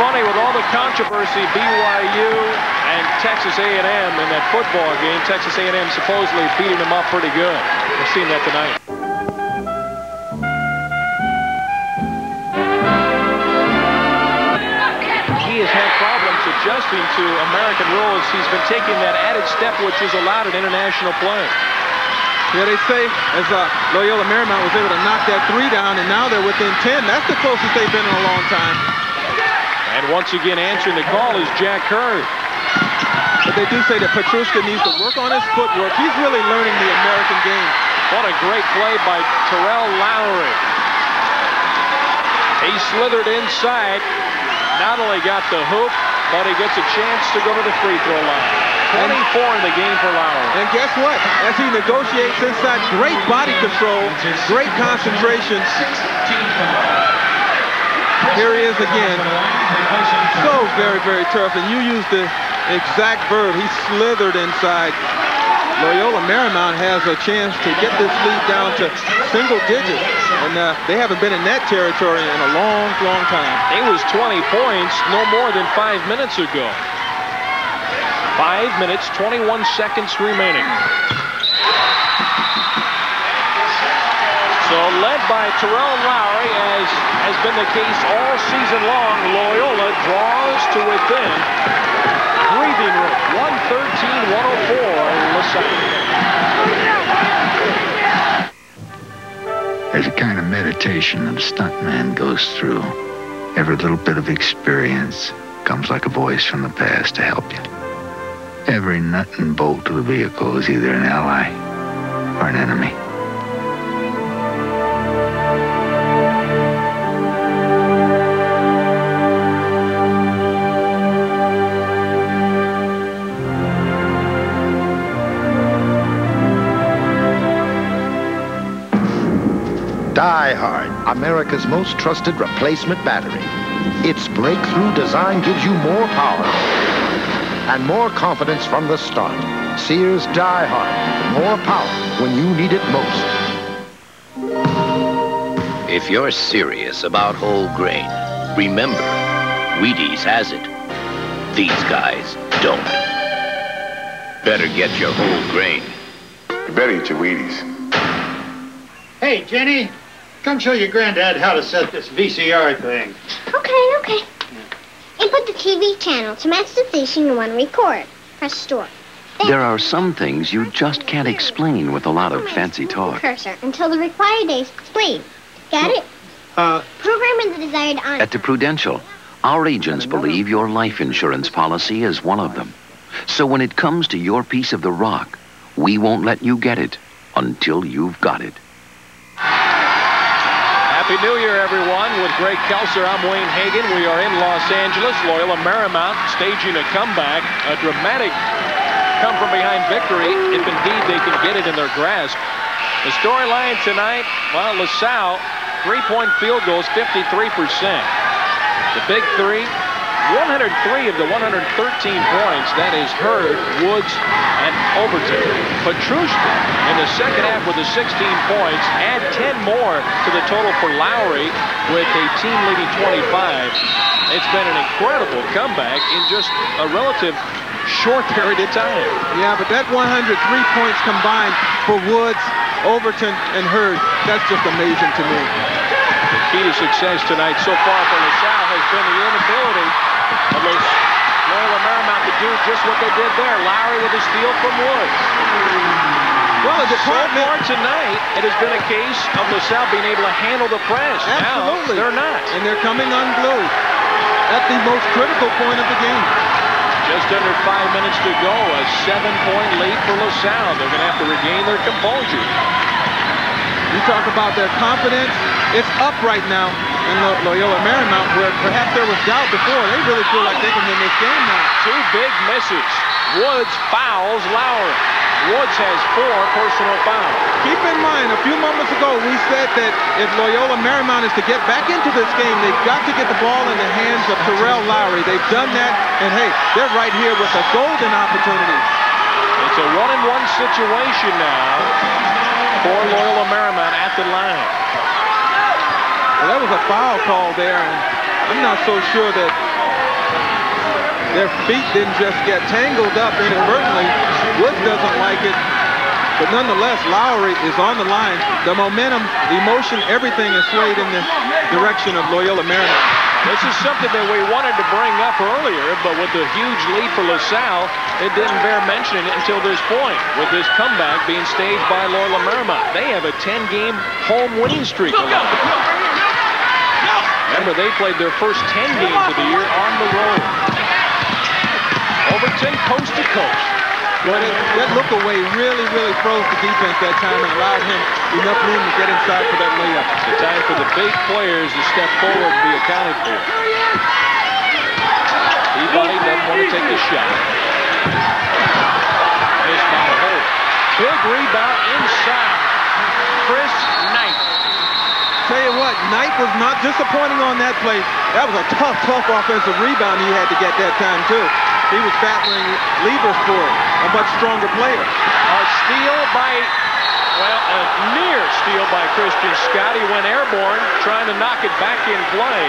Funny, with all the controversy, BYU and Texas A&M in that football game, Texas A&M supposedly beating them up pretty good. We've seen that tonight. He has had problems adjusting to American rules. He's been taking that added step which is allowed in international play. Yeah, they say as uh, Loyola Marymount was able to knock that three down, and now they're within 10. That's the closest they've been in a long time. And once again answering the call is Jack Kerr. But they do say that Petruska needs to work on his footwork. He's really learning the American game. What a great play by Terrell Lowery. He slithered inside, not only got the hoop, but he gets a chance to go to the free throw line. 24 in the game for Lowery. And guess what? As he negotiates inside, great body control, great concentration. Here he is again. So very, very tough. And you used the exact verb. He slithered inside. Loyola Marymount has a chance to get this lead down to single digits. And uh, they haven't been in that territory in a long, long time. It was 20 points no more than five minutes ago. Five minutes, 21 seconds remaining. So led by Terrell Lowery, as has been the case all season long, Loyola draws to within breathing room. 113-104 LaSalle. There's a kind of meditation that a stuntman goes through. Every little bit of experience comes like a voice from the past to help you. Every nut and bolt of the vehicle is either an ally or an enemy. Die-Hard, America's most trusted replacement battery. Its breakthrough design gives you more power and more confidence from the start. Sears Die-Hard, more power when you need it most. If you're serious about whole grain, remember, Wheaties has it. These guys don't. Better get your whole grain. You better eat your Wheaties. Hey, Jenny, come show your granddad how to set this VCR thing. Okay, okay. Input the TV channel to match the station you want to record. Press store. There are some things you just can't explain with a lot of fancy talk. Cursor until the required day is displayed. Got it? Uh, Program in the desired on. At the Prudential, our agents believe your life insurance policy is one of them. So when it comes to your piece of the rock, we won't let you get it until you've got it. Happy New Year, everyone. With Greg Kelser, I'm Wayne Hagan. We are in Los Angeles. Loyola Marymount staging a comeback, a dramatic come from behind victory, if indeed they can get it in their grasp. The storyline tonight, well, LaSalle, three-point field goals, 53%. The big three, 103 of the 113 points, that is Hurd, Woods, and Overton. Petruska in the second half with the 16 points, add 10 more to the total for Lowery with a team-leading 25. It's been an incredible comeback in just a relative short period of time. Yeah, but that 103 points combined for Woods, Overton, and Hurd, that's just amazing to me. The key to success tonight so far for LaSalle has been the inability of those Loyola Marymount to do just what they did there. Lowery with a steal from Woods. Well, the department... So far tonight, it has been a case of LaSalle being able to handle the press. Absolutely. Now, they're not. And they're coming unglued at the most critical point of the game. Just under five minutes to go, a seven-point lead for LaSalle. They're going to have to regain their composure. You talk about their confidence. It's up right now in Loyola Marymount, where perhaps there was doubt before. They really feel like they can win this game now. Two big misses. Woods fouls Lowery. Woods has four personal fouls. Keep in mind, a few moments ago, we said that if Loyola Marymount is to get back into this game, they've got to get the ball in the hands of Terrell Lowery. They've done that, and hey, they're right here with a golden opportunity. It's a one-and-one situation now for Loyola Marymount at the line. Well, that was a foul call there, and I'm not so sure that their feet didn't just get tangled up inadvertently. Woods doesn't like it. But nonetheless, Lowery is on the line. The momentum, the emotion, everything is swayed in the direction of Loyola Marymount. This is something that we wanted to bring up earlier, but with the huge lead for LaSalle, it didn't bear mentioning it until this point, with this comeback being staged by Loyola Marymount. They have a 10-game home winning streak. Remember, they played their first 10 games of the year on the road. Overton coast to coast. But it, that look away really, really froze the defense that time and allowed him enough room to get inside for that layup. It's time for the big players to step forward and be accounted for. Peabody doesn't want to take the shot. Missed by Holt. Big rebound inside. Chris Knight. Tell you what, Knight was not disappointing on that play. That was a tough, tough offensive rebound he had to get that time, too. He was battling Lieverst for it, a much stronger player. A steal by, well, a near steal by Christian Scott. He went airborne, trying to knock it back in play.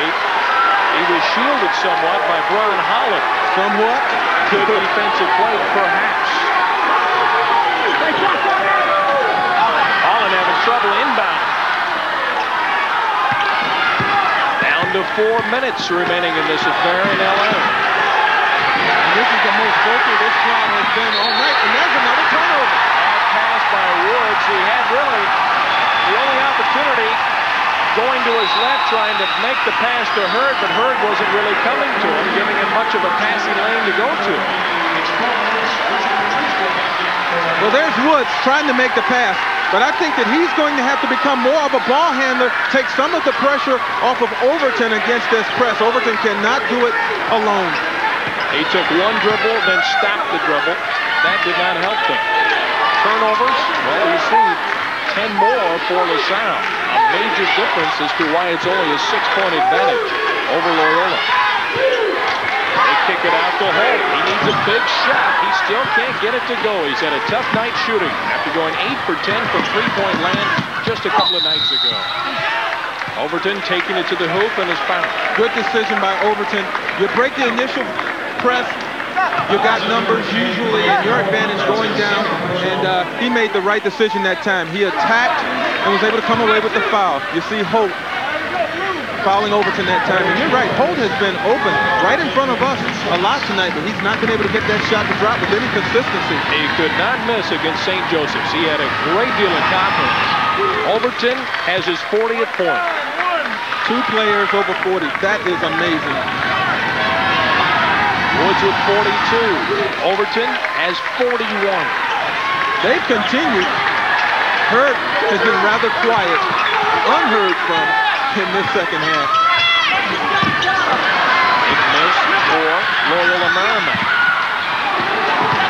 He was shielded somewhat by Brian Holland. Somewhat? Good defensive play, perhaps. Holland having trouble inbound. Down to four minutes remaining in this affair in L.A. And this is the most vocal this crowd has been all night. And there's another turnover. Bad pass by Woods. He had really the only opportunity going to his left, trying to make the pass to Hurd, but Hurd wasn't really coming to him, giving him much of a passing lane to go to. Well, there's Woods trying to make the pass, but I think that he's going to have to become more of a ball handler, take some of the pressure off of Overton against this press. Overton cannot do it alone. He took one dribble, then stopped the dribble. That did not help them. Turnovers, well, you see 10 more for LaSalle. A major difference as to why it's only a six-point advantage over Loyola. They kick it out to Holt. He needs a big shot. He still can't get it to go. He's had a tough night shooting going 8 for 10 from three-point land just a couple of nights ago. Overton taking it to the hoop and is fouled. Good decision by Overton. You break the initial press, you got numbers usually in your advantage going down, and uh, he made the right decision that time. He attacked and was able to come away with the foul. You see Holt fouling Overton that time. And you're right, Holt has been open right in front of us a lot tonight, but he's not been able to get that shot to drop with any consistency. He could not miss against St. Joseph's. He had a great deal of confidence. Overton has his 40th point. Two players over 40. That is amazing. Woods with 42. Overton has 41. They've continued. Hurd has been rather quiet, unheard from in this second half. Big miss for Loyola Marymount.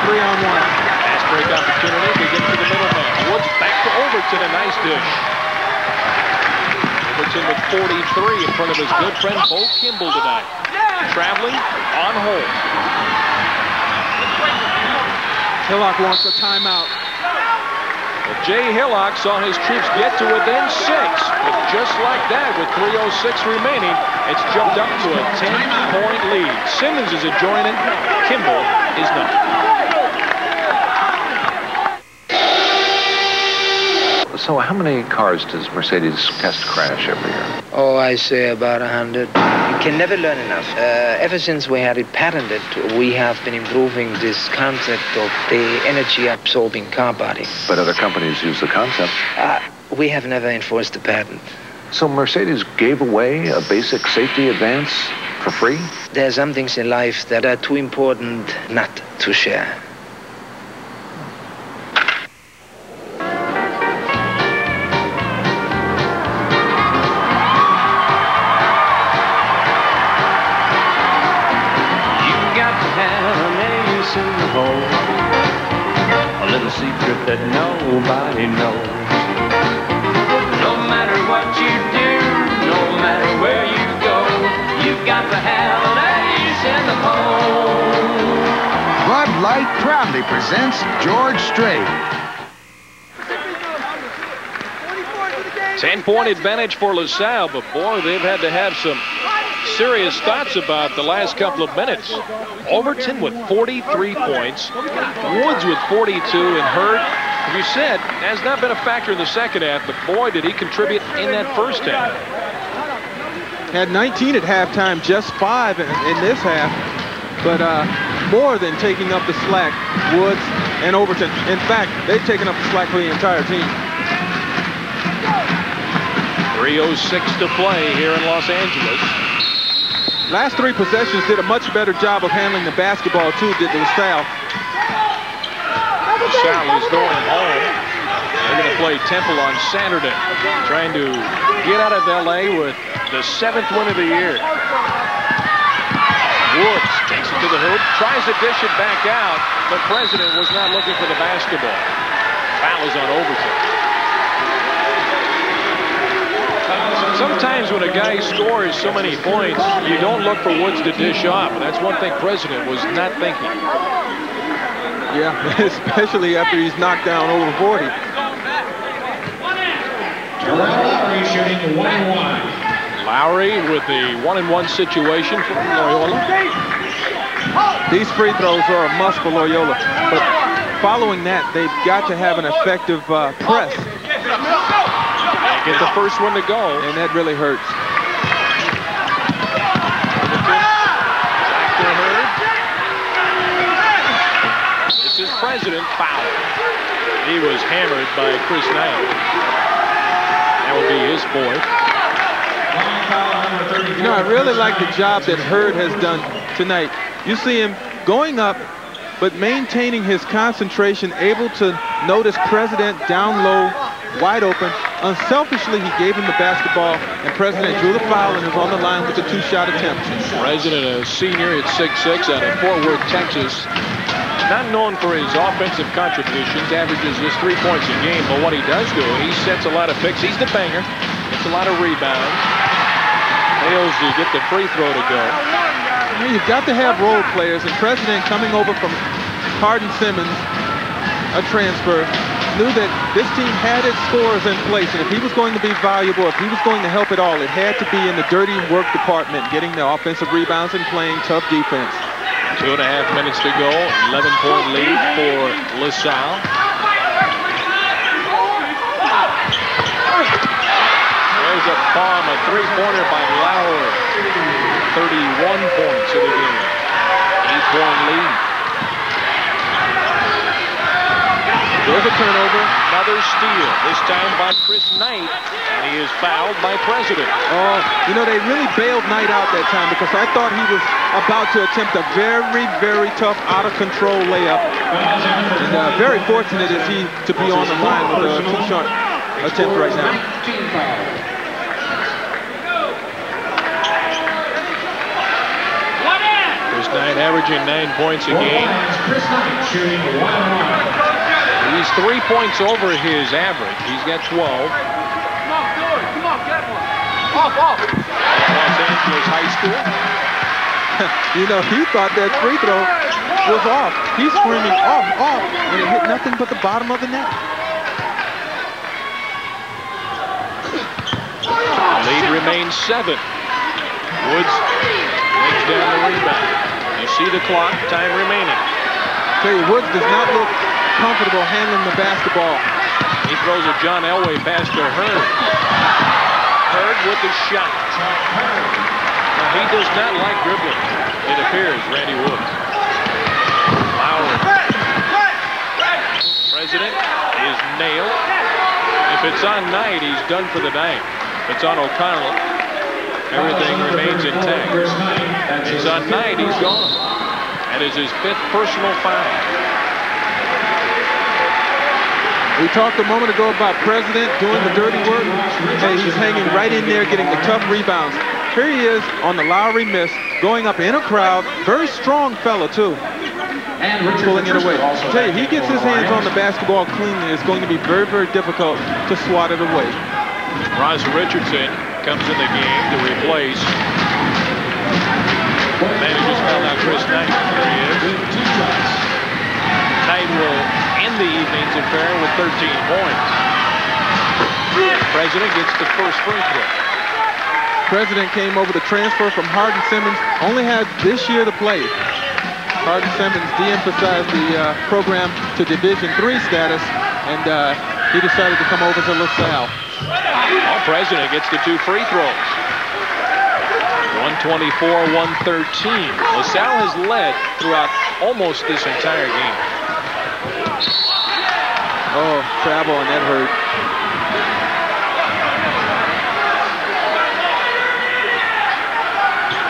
Three on one. Fast break opportunity. They get to the middle man. Woods back to Overton. A nice dish. Overton with 43 in front of his good friend Bo Kimble tonight. Traveling on hold. Hillock wants a timeout. Well, Jay Hillock saw his troops get to within six, but just like that, with 3.06 remaining, it's jumped up to a 10-point lead. Simmons is adjoining. Kimble is not. So how many cars does Mercedes test crash every year? Oh, I say about a hundred. You can never learn enough. Uh, ever since we had it patented, we have been improving this concept of the energy-absorbing car body. But other companies use the concept. Uh, we have never enforced the patent. So Mercedes gave away a basic safety advance for free? There are some things in life that are too important not to share. Secret that nobody knows. No matter what you do, no matter where you go, you've got to have an ace in the hole. Bud Light proudly presents George Strait. 10-point advantage for LaSalle, but boy, they've had to have some serious thoughts about the last couple of minutes. Overton with 43 points, Woods with 42, and Hurd, as you said, has not been a factor in the second half, but boy, did he contribute in that first half. Had 19 at halftime, just five in, in this half, but uh, more than taking up the slack, Woods and Overton. In fact, they've taken up the slack for the entire team. 3.06 to play here in Los Angeles. Last three possessions did a much better job of handling the basketball, too, did LaSalle. LaSalle is going home. They're going to play Temple on Saturday, trying to get out of L.A. with the seventh win of the year. Woods takes it to the hoop, tries to dish it back out, but President was not looking for the basketball. Foul is on Overton. Sometimes when a guy scores so many points, you don't look for Woods to dish off. That's one thing President was not thinking. Yeah, especially after he's knocked down over 40. Terrell Lowery shooting one and one. Lowery with the one and one situation for Loyola. These free throws are a must for Loyola. But following that, they've got to have an effective uh, press. And get the first one to go. And that really hurts. Back to Hurd. This is President foul. He was hammered by Chris Knight. That will be his fourth. You know, I really like the job that Hurd has done tonight. You see him going up, but maintaining his concentration, able to notice President down low, wide open. Uh, Unselfishly, he gave him the basketball, and President drew the foul and is on the line with the two-shot attempt. President, a senior at 6'6", out of Fort Worth, Texas. Not known for his offensive contributions, averages just three points a game, but what he does do, he sets a lot of picks. He's the banger, gets a lot of rebounds, fails to get the free throw to go. You've got to have role players, and President coming over from Hardin Simmons, a transfer, knew that this team had its scores in place, and if he was going to be valuable, if he was going to help at all, it had to be in the dirty work department, getting the offensive rebounds and playing tough defense. Two and a half minutes to go, 11-point lead for LaSalle. There's a bomb, a three-pointer by Lowery. 31 points in the game. Eight-point lead. There's a turnover. Another steal, this time by Chris Knight, and he is fouled by President. Oh, you know, they really bailed Knight out that time because I thought he was about to attempt a very, very tough, out-of-control layup. And uh, very fortunate is he to be on the line with a two-shot attempt right now. Chris Knight averaging nine points a game. He's three points over his average. He's got 12. Come on, do it. Come on, get one. Off, off. Los Angeles High School. you know, he thought that free throw was off. He's screaming off, off, and it hit nothing but the bottom of the net. Lead remains seven. Woods brings down the rebound. You see the clock, time remaining. You, Woods does not look comfortable handling the basketball. He throws a John Elway pass to Hurd. Hurd with the shot. Now, he does not like dribbling, it appears, Randy Woods. Lowery. President is nailed. If it's on Knight, he's done for the night. If it's on O'Connell, everything remains intact. If it's on Knight, he's gone. That is his fifth personal foul. We talked a moment ago about President doing the dirty work, and he's hanging right in there getting the tough rebounds. Here he is on the Lowery miss, going up in a crowd. Very strong fella, too. And Richard Pulling it away. also I tell you, he gets his hands on the basketball cleanly. It's going to be very, very difficult to swat it away. Ross Richardson comes in the game to replace. Man, he just found out Chris Knight. There he is. Knight will end the evening's affair with 13 points. President gets the first free throw. President came over to transfer from Hardin Simmons, only had this year to play. Hardin Simmons de-emphasized the uh, program to Division III status, and uh, he decided to come over to LaSalle. Well, President gets the two free throws. 124-113. LaSalle has led throughout almost this entire game. Oh, travel, and that hurt.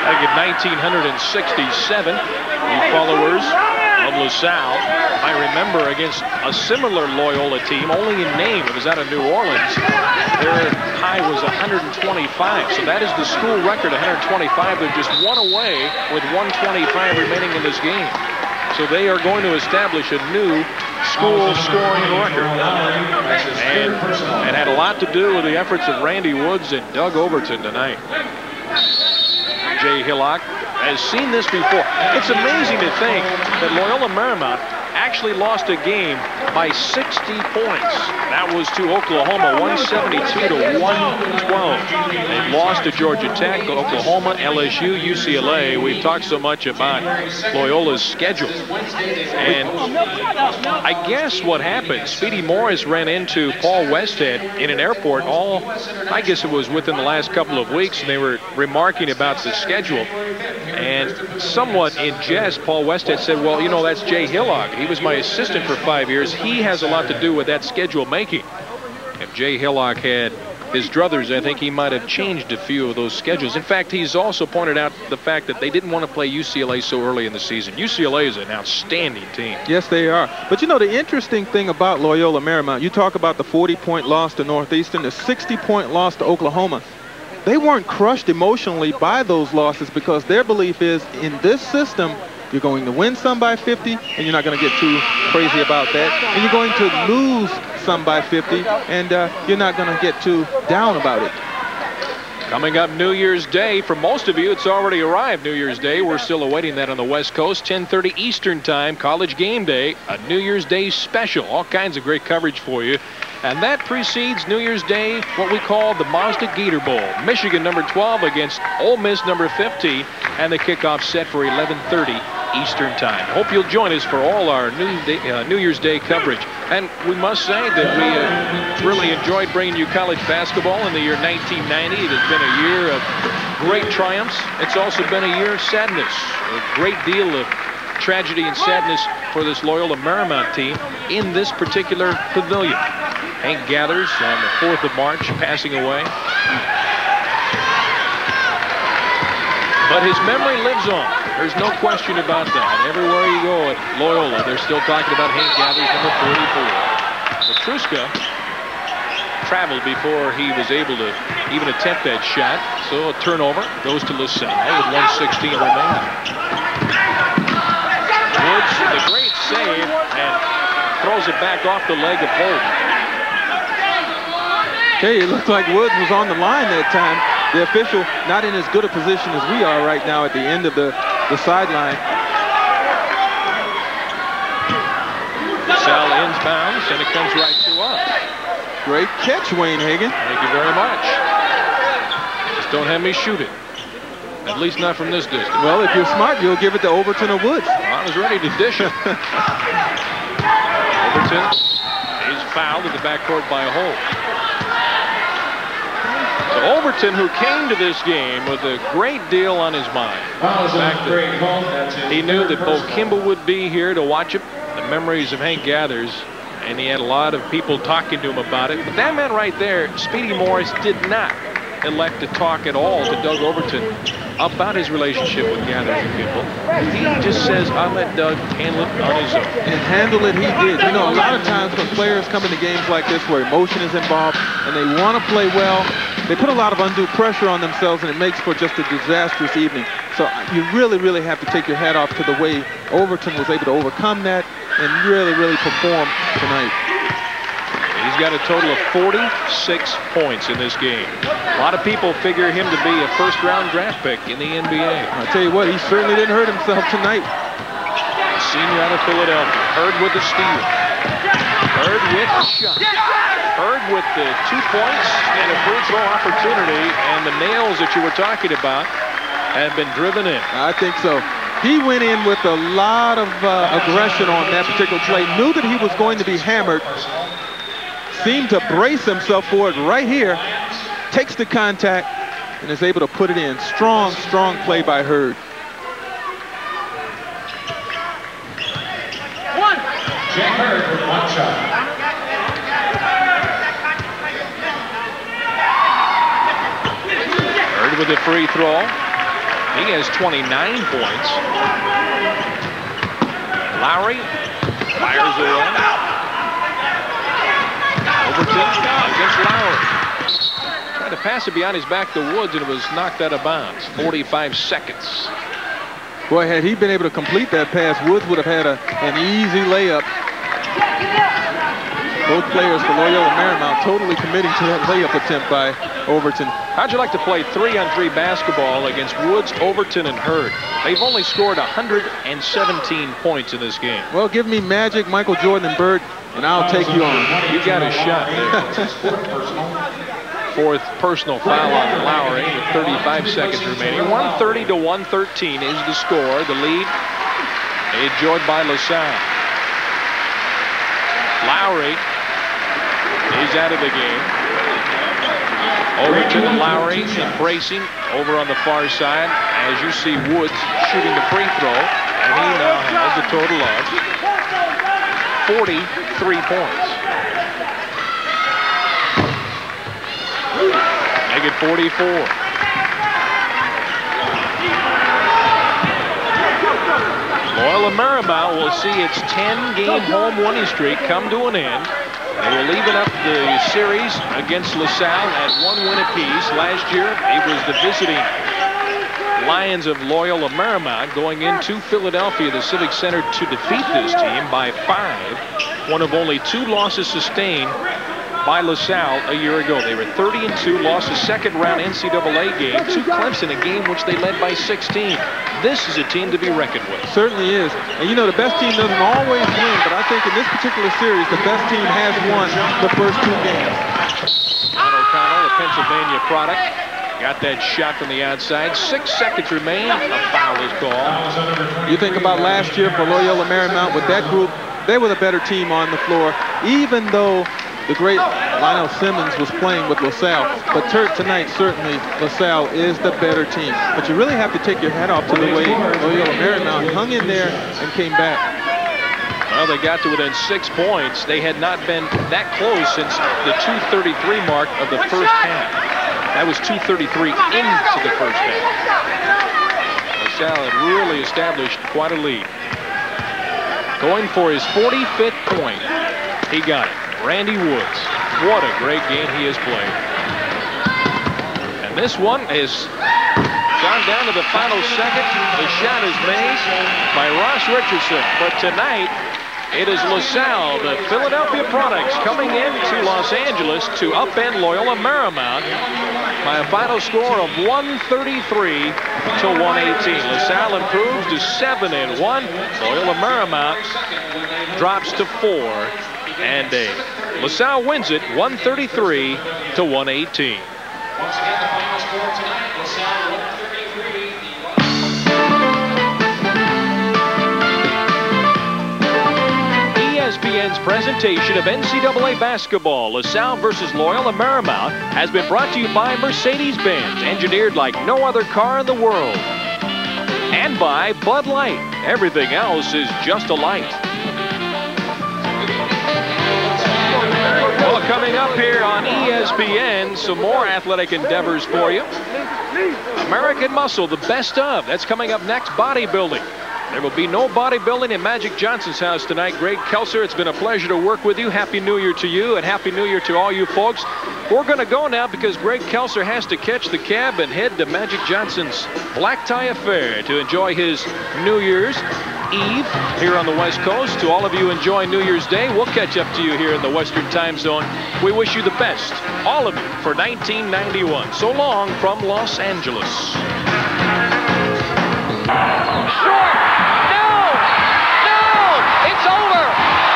Back in 1967, the followers of LaSalle, I remember against a similar Loyola team, only in name, it was out of New Orleans. Their high was 125, so that is the school record, 125. They're just one away with 125 remaining in this game. So they are going to establish a new school scoring record. And it had a lot to do with the efforts of Randy Woods and Doug Overton tonight. Jay Hillock has seen this before. It's amazing to think that Loyola Marymount actually lost a game by 60 points. That was to Oklahoma, 172 to 112. They lost to Georgia Tech, Oklahoma, LSU, UCLA. We've talked so much about Loyola's schedule. And I guess what happened, Speedy Morris ran into Paul Westhead in an airport all, I guess it was within the last couple of weeks, and they were remarking about the schedule. And somewhat in jest, Paul Westhead said, well, you know, that's Jay Hillock. He was my assistant for five years. He has a lot to do with that schedule making. If Jay Hillock had his druthers, I think he might have changed a few of those schedules. In fact, he's also pointed out the fact that they didn't want to play UCLA so early in the season. UCLA is an outstanding team. Yes, they are. But you know, the interesting thing about Loyola Marymount, you talk about the 40-point loss to Northeastern, the 60-point loss to Oklahoma. They weren't crushed emotionally by those losses because their belief is in this system, you're going to win some by 50, and you're not going to get too crazy about that. And you're going to lose some by 50, and uh, you're not going to get too down about it. Coming up New Year's Day, for most of you, it's already arrived New Year's Day. We're still awaiting that on the West Coast, 10.30 Eastern Time, College Game Day, a New Year's Day special. All kinds of great coverage for you. And that precedes New Year's Day, what we call the Mazda Gator Bowl. Michigan number 12 against Ole Miss number 15, and the kickoff set for 11.30 Eastern Time. Hope you'll join us for all our New, Day, uh, New Year's Day coverage. And we must say that we uh, really enjoyed bringing you college basketball in the year 1990. It has been a year of great triumphs. It's also been a year of sadness, a great deal of tragedy and sadness for this Loyola Marymount team in this particular pavilion. Hank Gathers on the 4th of March passing away. But his memory lives on. There's no question about that. Everywhere you go at Loyola, they're still talking about Hank Gathers, number 44. Petruska traveled before he was able to even attempt that shot. So a turnover goes to LaSalle with 116 remaining. Woods, the great save, and throws it back off the leg of Holden. Okay, it looked like Woods was on the line that time. The official not in as good a position as we are right now at the end of the, the sideline. LaSalle inbounds, and it comes right to us. Great catch, Wayne Hagan. Thank you very much. Just don't have me shoot it. At least not from this distance. Well, if you're smart, you'll give it to Overton or Woods. I was ready to dish it. Overton is fouled in the backcourt by a hole. So Overton, who came to this game with a great deal on his mind. The fact that he knew that Bo Kimble would be here to watch it. The memories of Hank Gathers. And he had a lot of people talking to him about it. But that man right there, Speedy Morris did not elect to talk at all to Doug Overton about his relationship with Gathers and Kimble. He just says, I'll let Doug handle it on his own. And handle it he did. You know, a lot of times when players come into games like this where emotion is involved and they want to play well, they put a lot of undue pressure on themselves and it makes for just a disastrous evening. So uh, you really, really have to take your hat off to the way Overton was able to overcome that and really, really perform tonight. He's got a total of 46 points in this game. A lot of people figure him to be a first-round draft pick in the NBA. I'll tell you what, he certainly didn't hurt himself tonight. Senior out of Philadelphia. Hurd with the steal. Hurd with the shot. Hurd with the two points and a free throw opportunity. And the nails that you were talking about have been driven in. I think so. He went in with a lot of uh, aggression on that particular play. Knew that he was going to be hammered. Seemed to brace himself for it right here. Takes the contact and is able to put it in. Strong, strong play by Hurd. One. Jack Hurd with a free throw. He has 29 points. Lowery fires away. Overton against Lowery. Tried to pass it behind his back to Woods, and it was knocked out of bounds. 45 seconds. Boy, had he been able to complete that pass, Woods would have had a, an easy layup. Both players for Loyola Marymount totally committing to that layup attempt by Overton. How'd you like to play three-on-three basketball against Woods, Overton, and Hurd? They've only scored 117 points in this game. Well, give me Magic, Michael Jordan, and Bird, and I'll take you on. You got a shot there. Fourth personal foul on Lowery with 35 seconds remaining. 130 to 113 is the score. The lead enjoyed by LaSalle. Lowery is out of the game. Over to Lowery embracing over on the far side as you see Woods shooting the free throw and he now has a total of 43 points. Make it 44. Loyola Marymount will see its 10-game home winning streak come to an end. They will even up the series against LaSalle at one win apiece. Last year, it was the visiting Lions of Loyola Marymount going into Philadelphia, the Civic Center, to defeat this team by five. One of only two losses sustained by LaSalle a year ago. They were 30 and 2, lost a second round NCAA game to Clemson, a game which they led by 16. This is a team to be reckoned with. Certainly is. And you know, the best team doesn't always win, but I think in this particular series, the best team has won the first two games. John O'Connell, a Pennsylvania product. Got that shot from the outside. Six seconds remain. A foul is called. You think about last year for Loyola Marymount with that group, they were the better team on the floor, even though the great Lionel Simmons was playing with LaSalle. But Turk tonight, certainly LaSalle is the better team. But you really have to take your hat off to the way Loyola Marymount hung in there and came back. Well, they got to within six points. They had not been that close since the 233 mark of the first half. That was 233 into the first half. LaSalle had really established quite a lead. Going for his 45th point. He got it. Randy Woods. What a great game he has played. And this one is gone down to the final second. The shot is made by Ross Richardson. But tonight, it is LaSalle, the Philadelphia Products, coming into Los Angeles to upend Loyola Marymount by a final score of 133 to 118. LaSalle improves to 7 and 1. Loyola Marymount drops to 4 and 8. LaSalle wins it 133 to 118. Presentation of NCAA basketball, LaSalle versus Loyola Marymount, has been brought to you by Mercedes-Benz, engineered like no other car in the world. And by Bud Light. Everything else is just a light. Well, coming up here on ESPN, some more athletic endeavors for you. American Muscle, the best of. That's coming up next, bodybuilding. There will be no bodybuilding in Magic Johnson's house tonight. Greg Kelser, it's been a pleasure to work with you. Happy New Year to you, and Happy New Year to all you folks. We're going to go now because Greg Kelser has to catch the cab and head to Magic Johnson's Black Tie Affair to enjoy his New Year's Eve here on the West Coast. To all of you enjoying New Year's Day, we'll catch up to you here in the Western Time Zone. We wish you the best, all of you, for 1991. So long from Los Angeles. Short!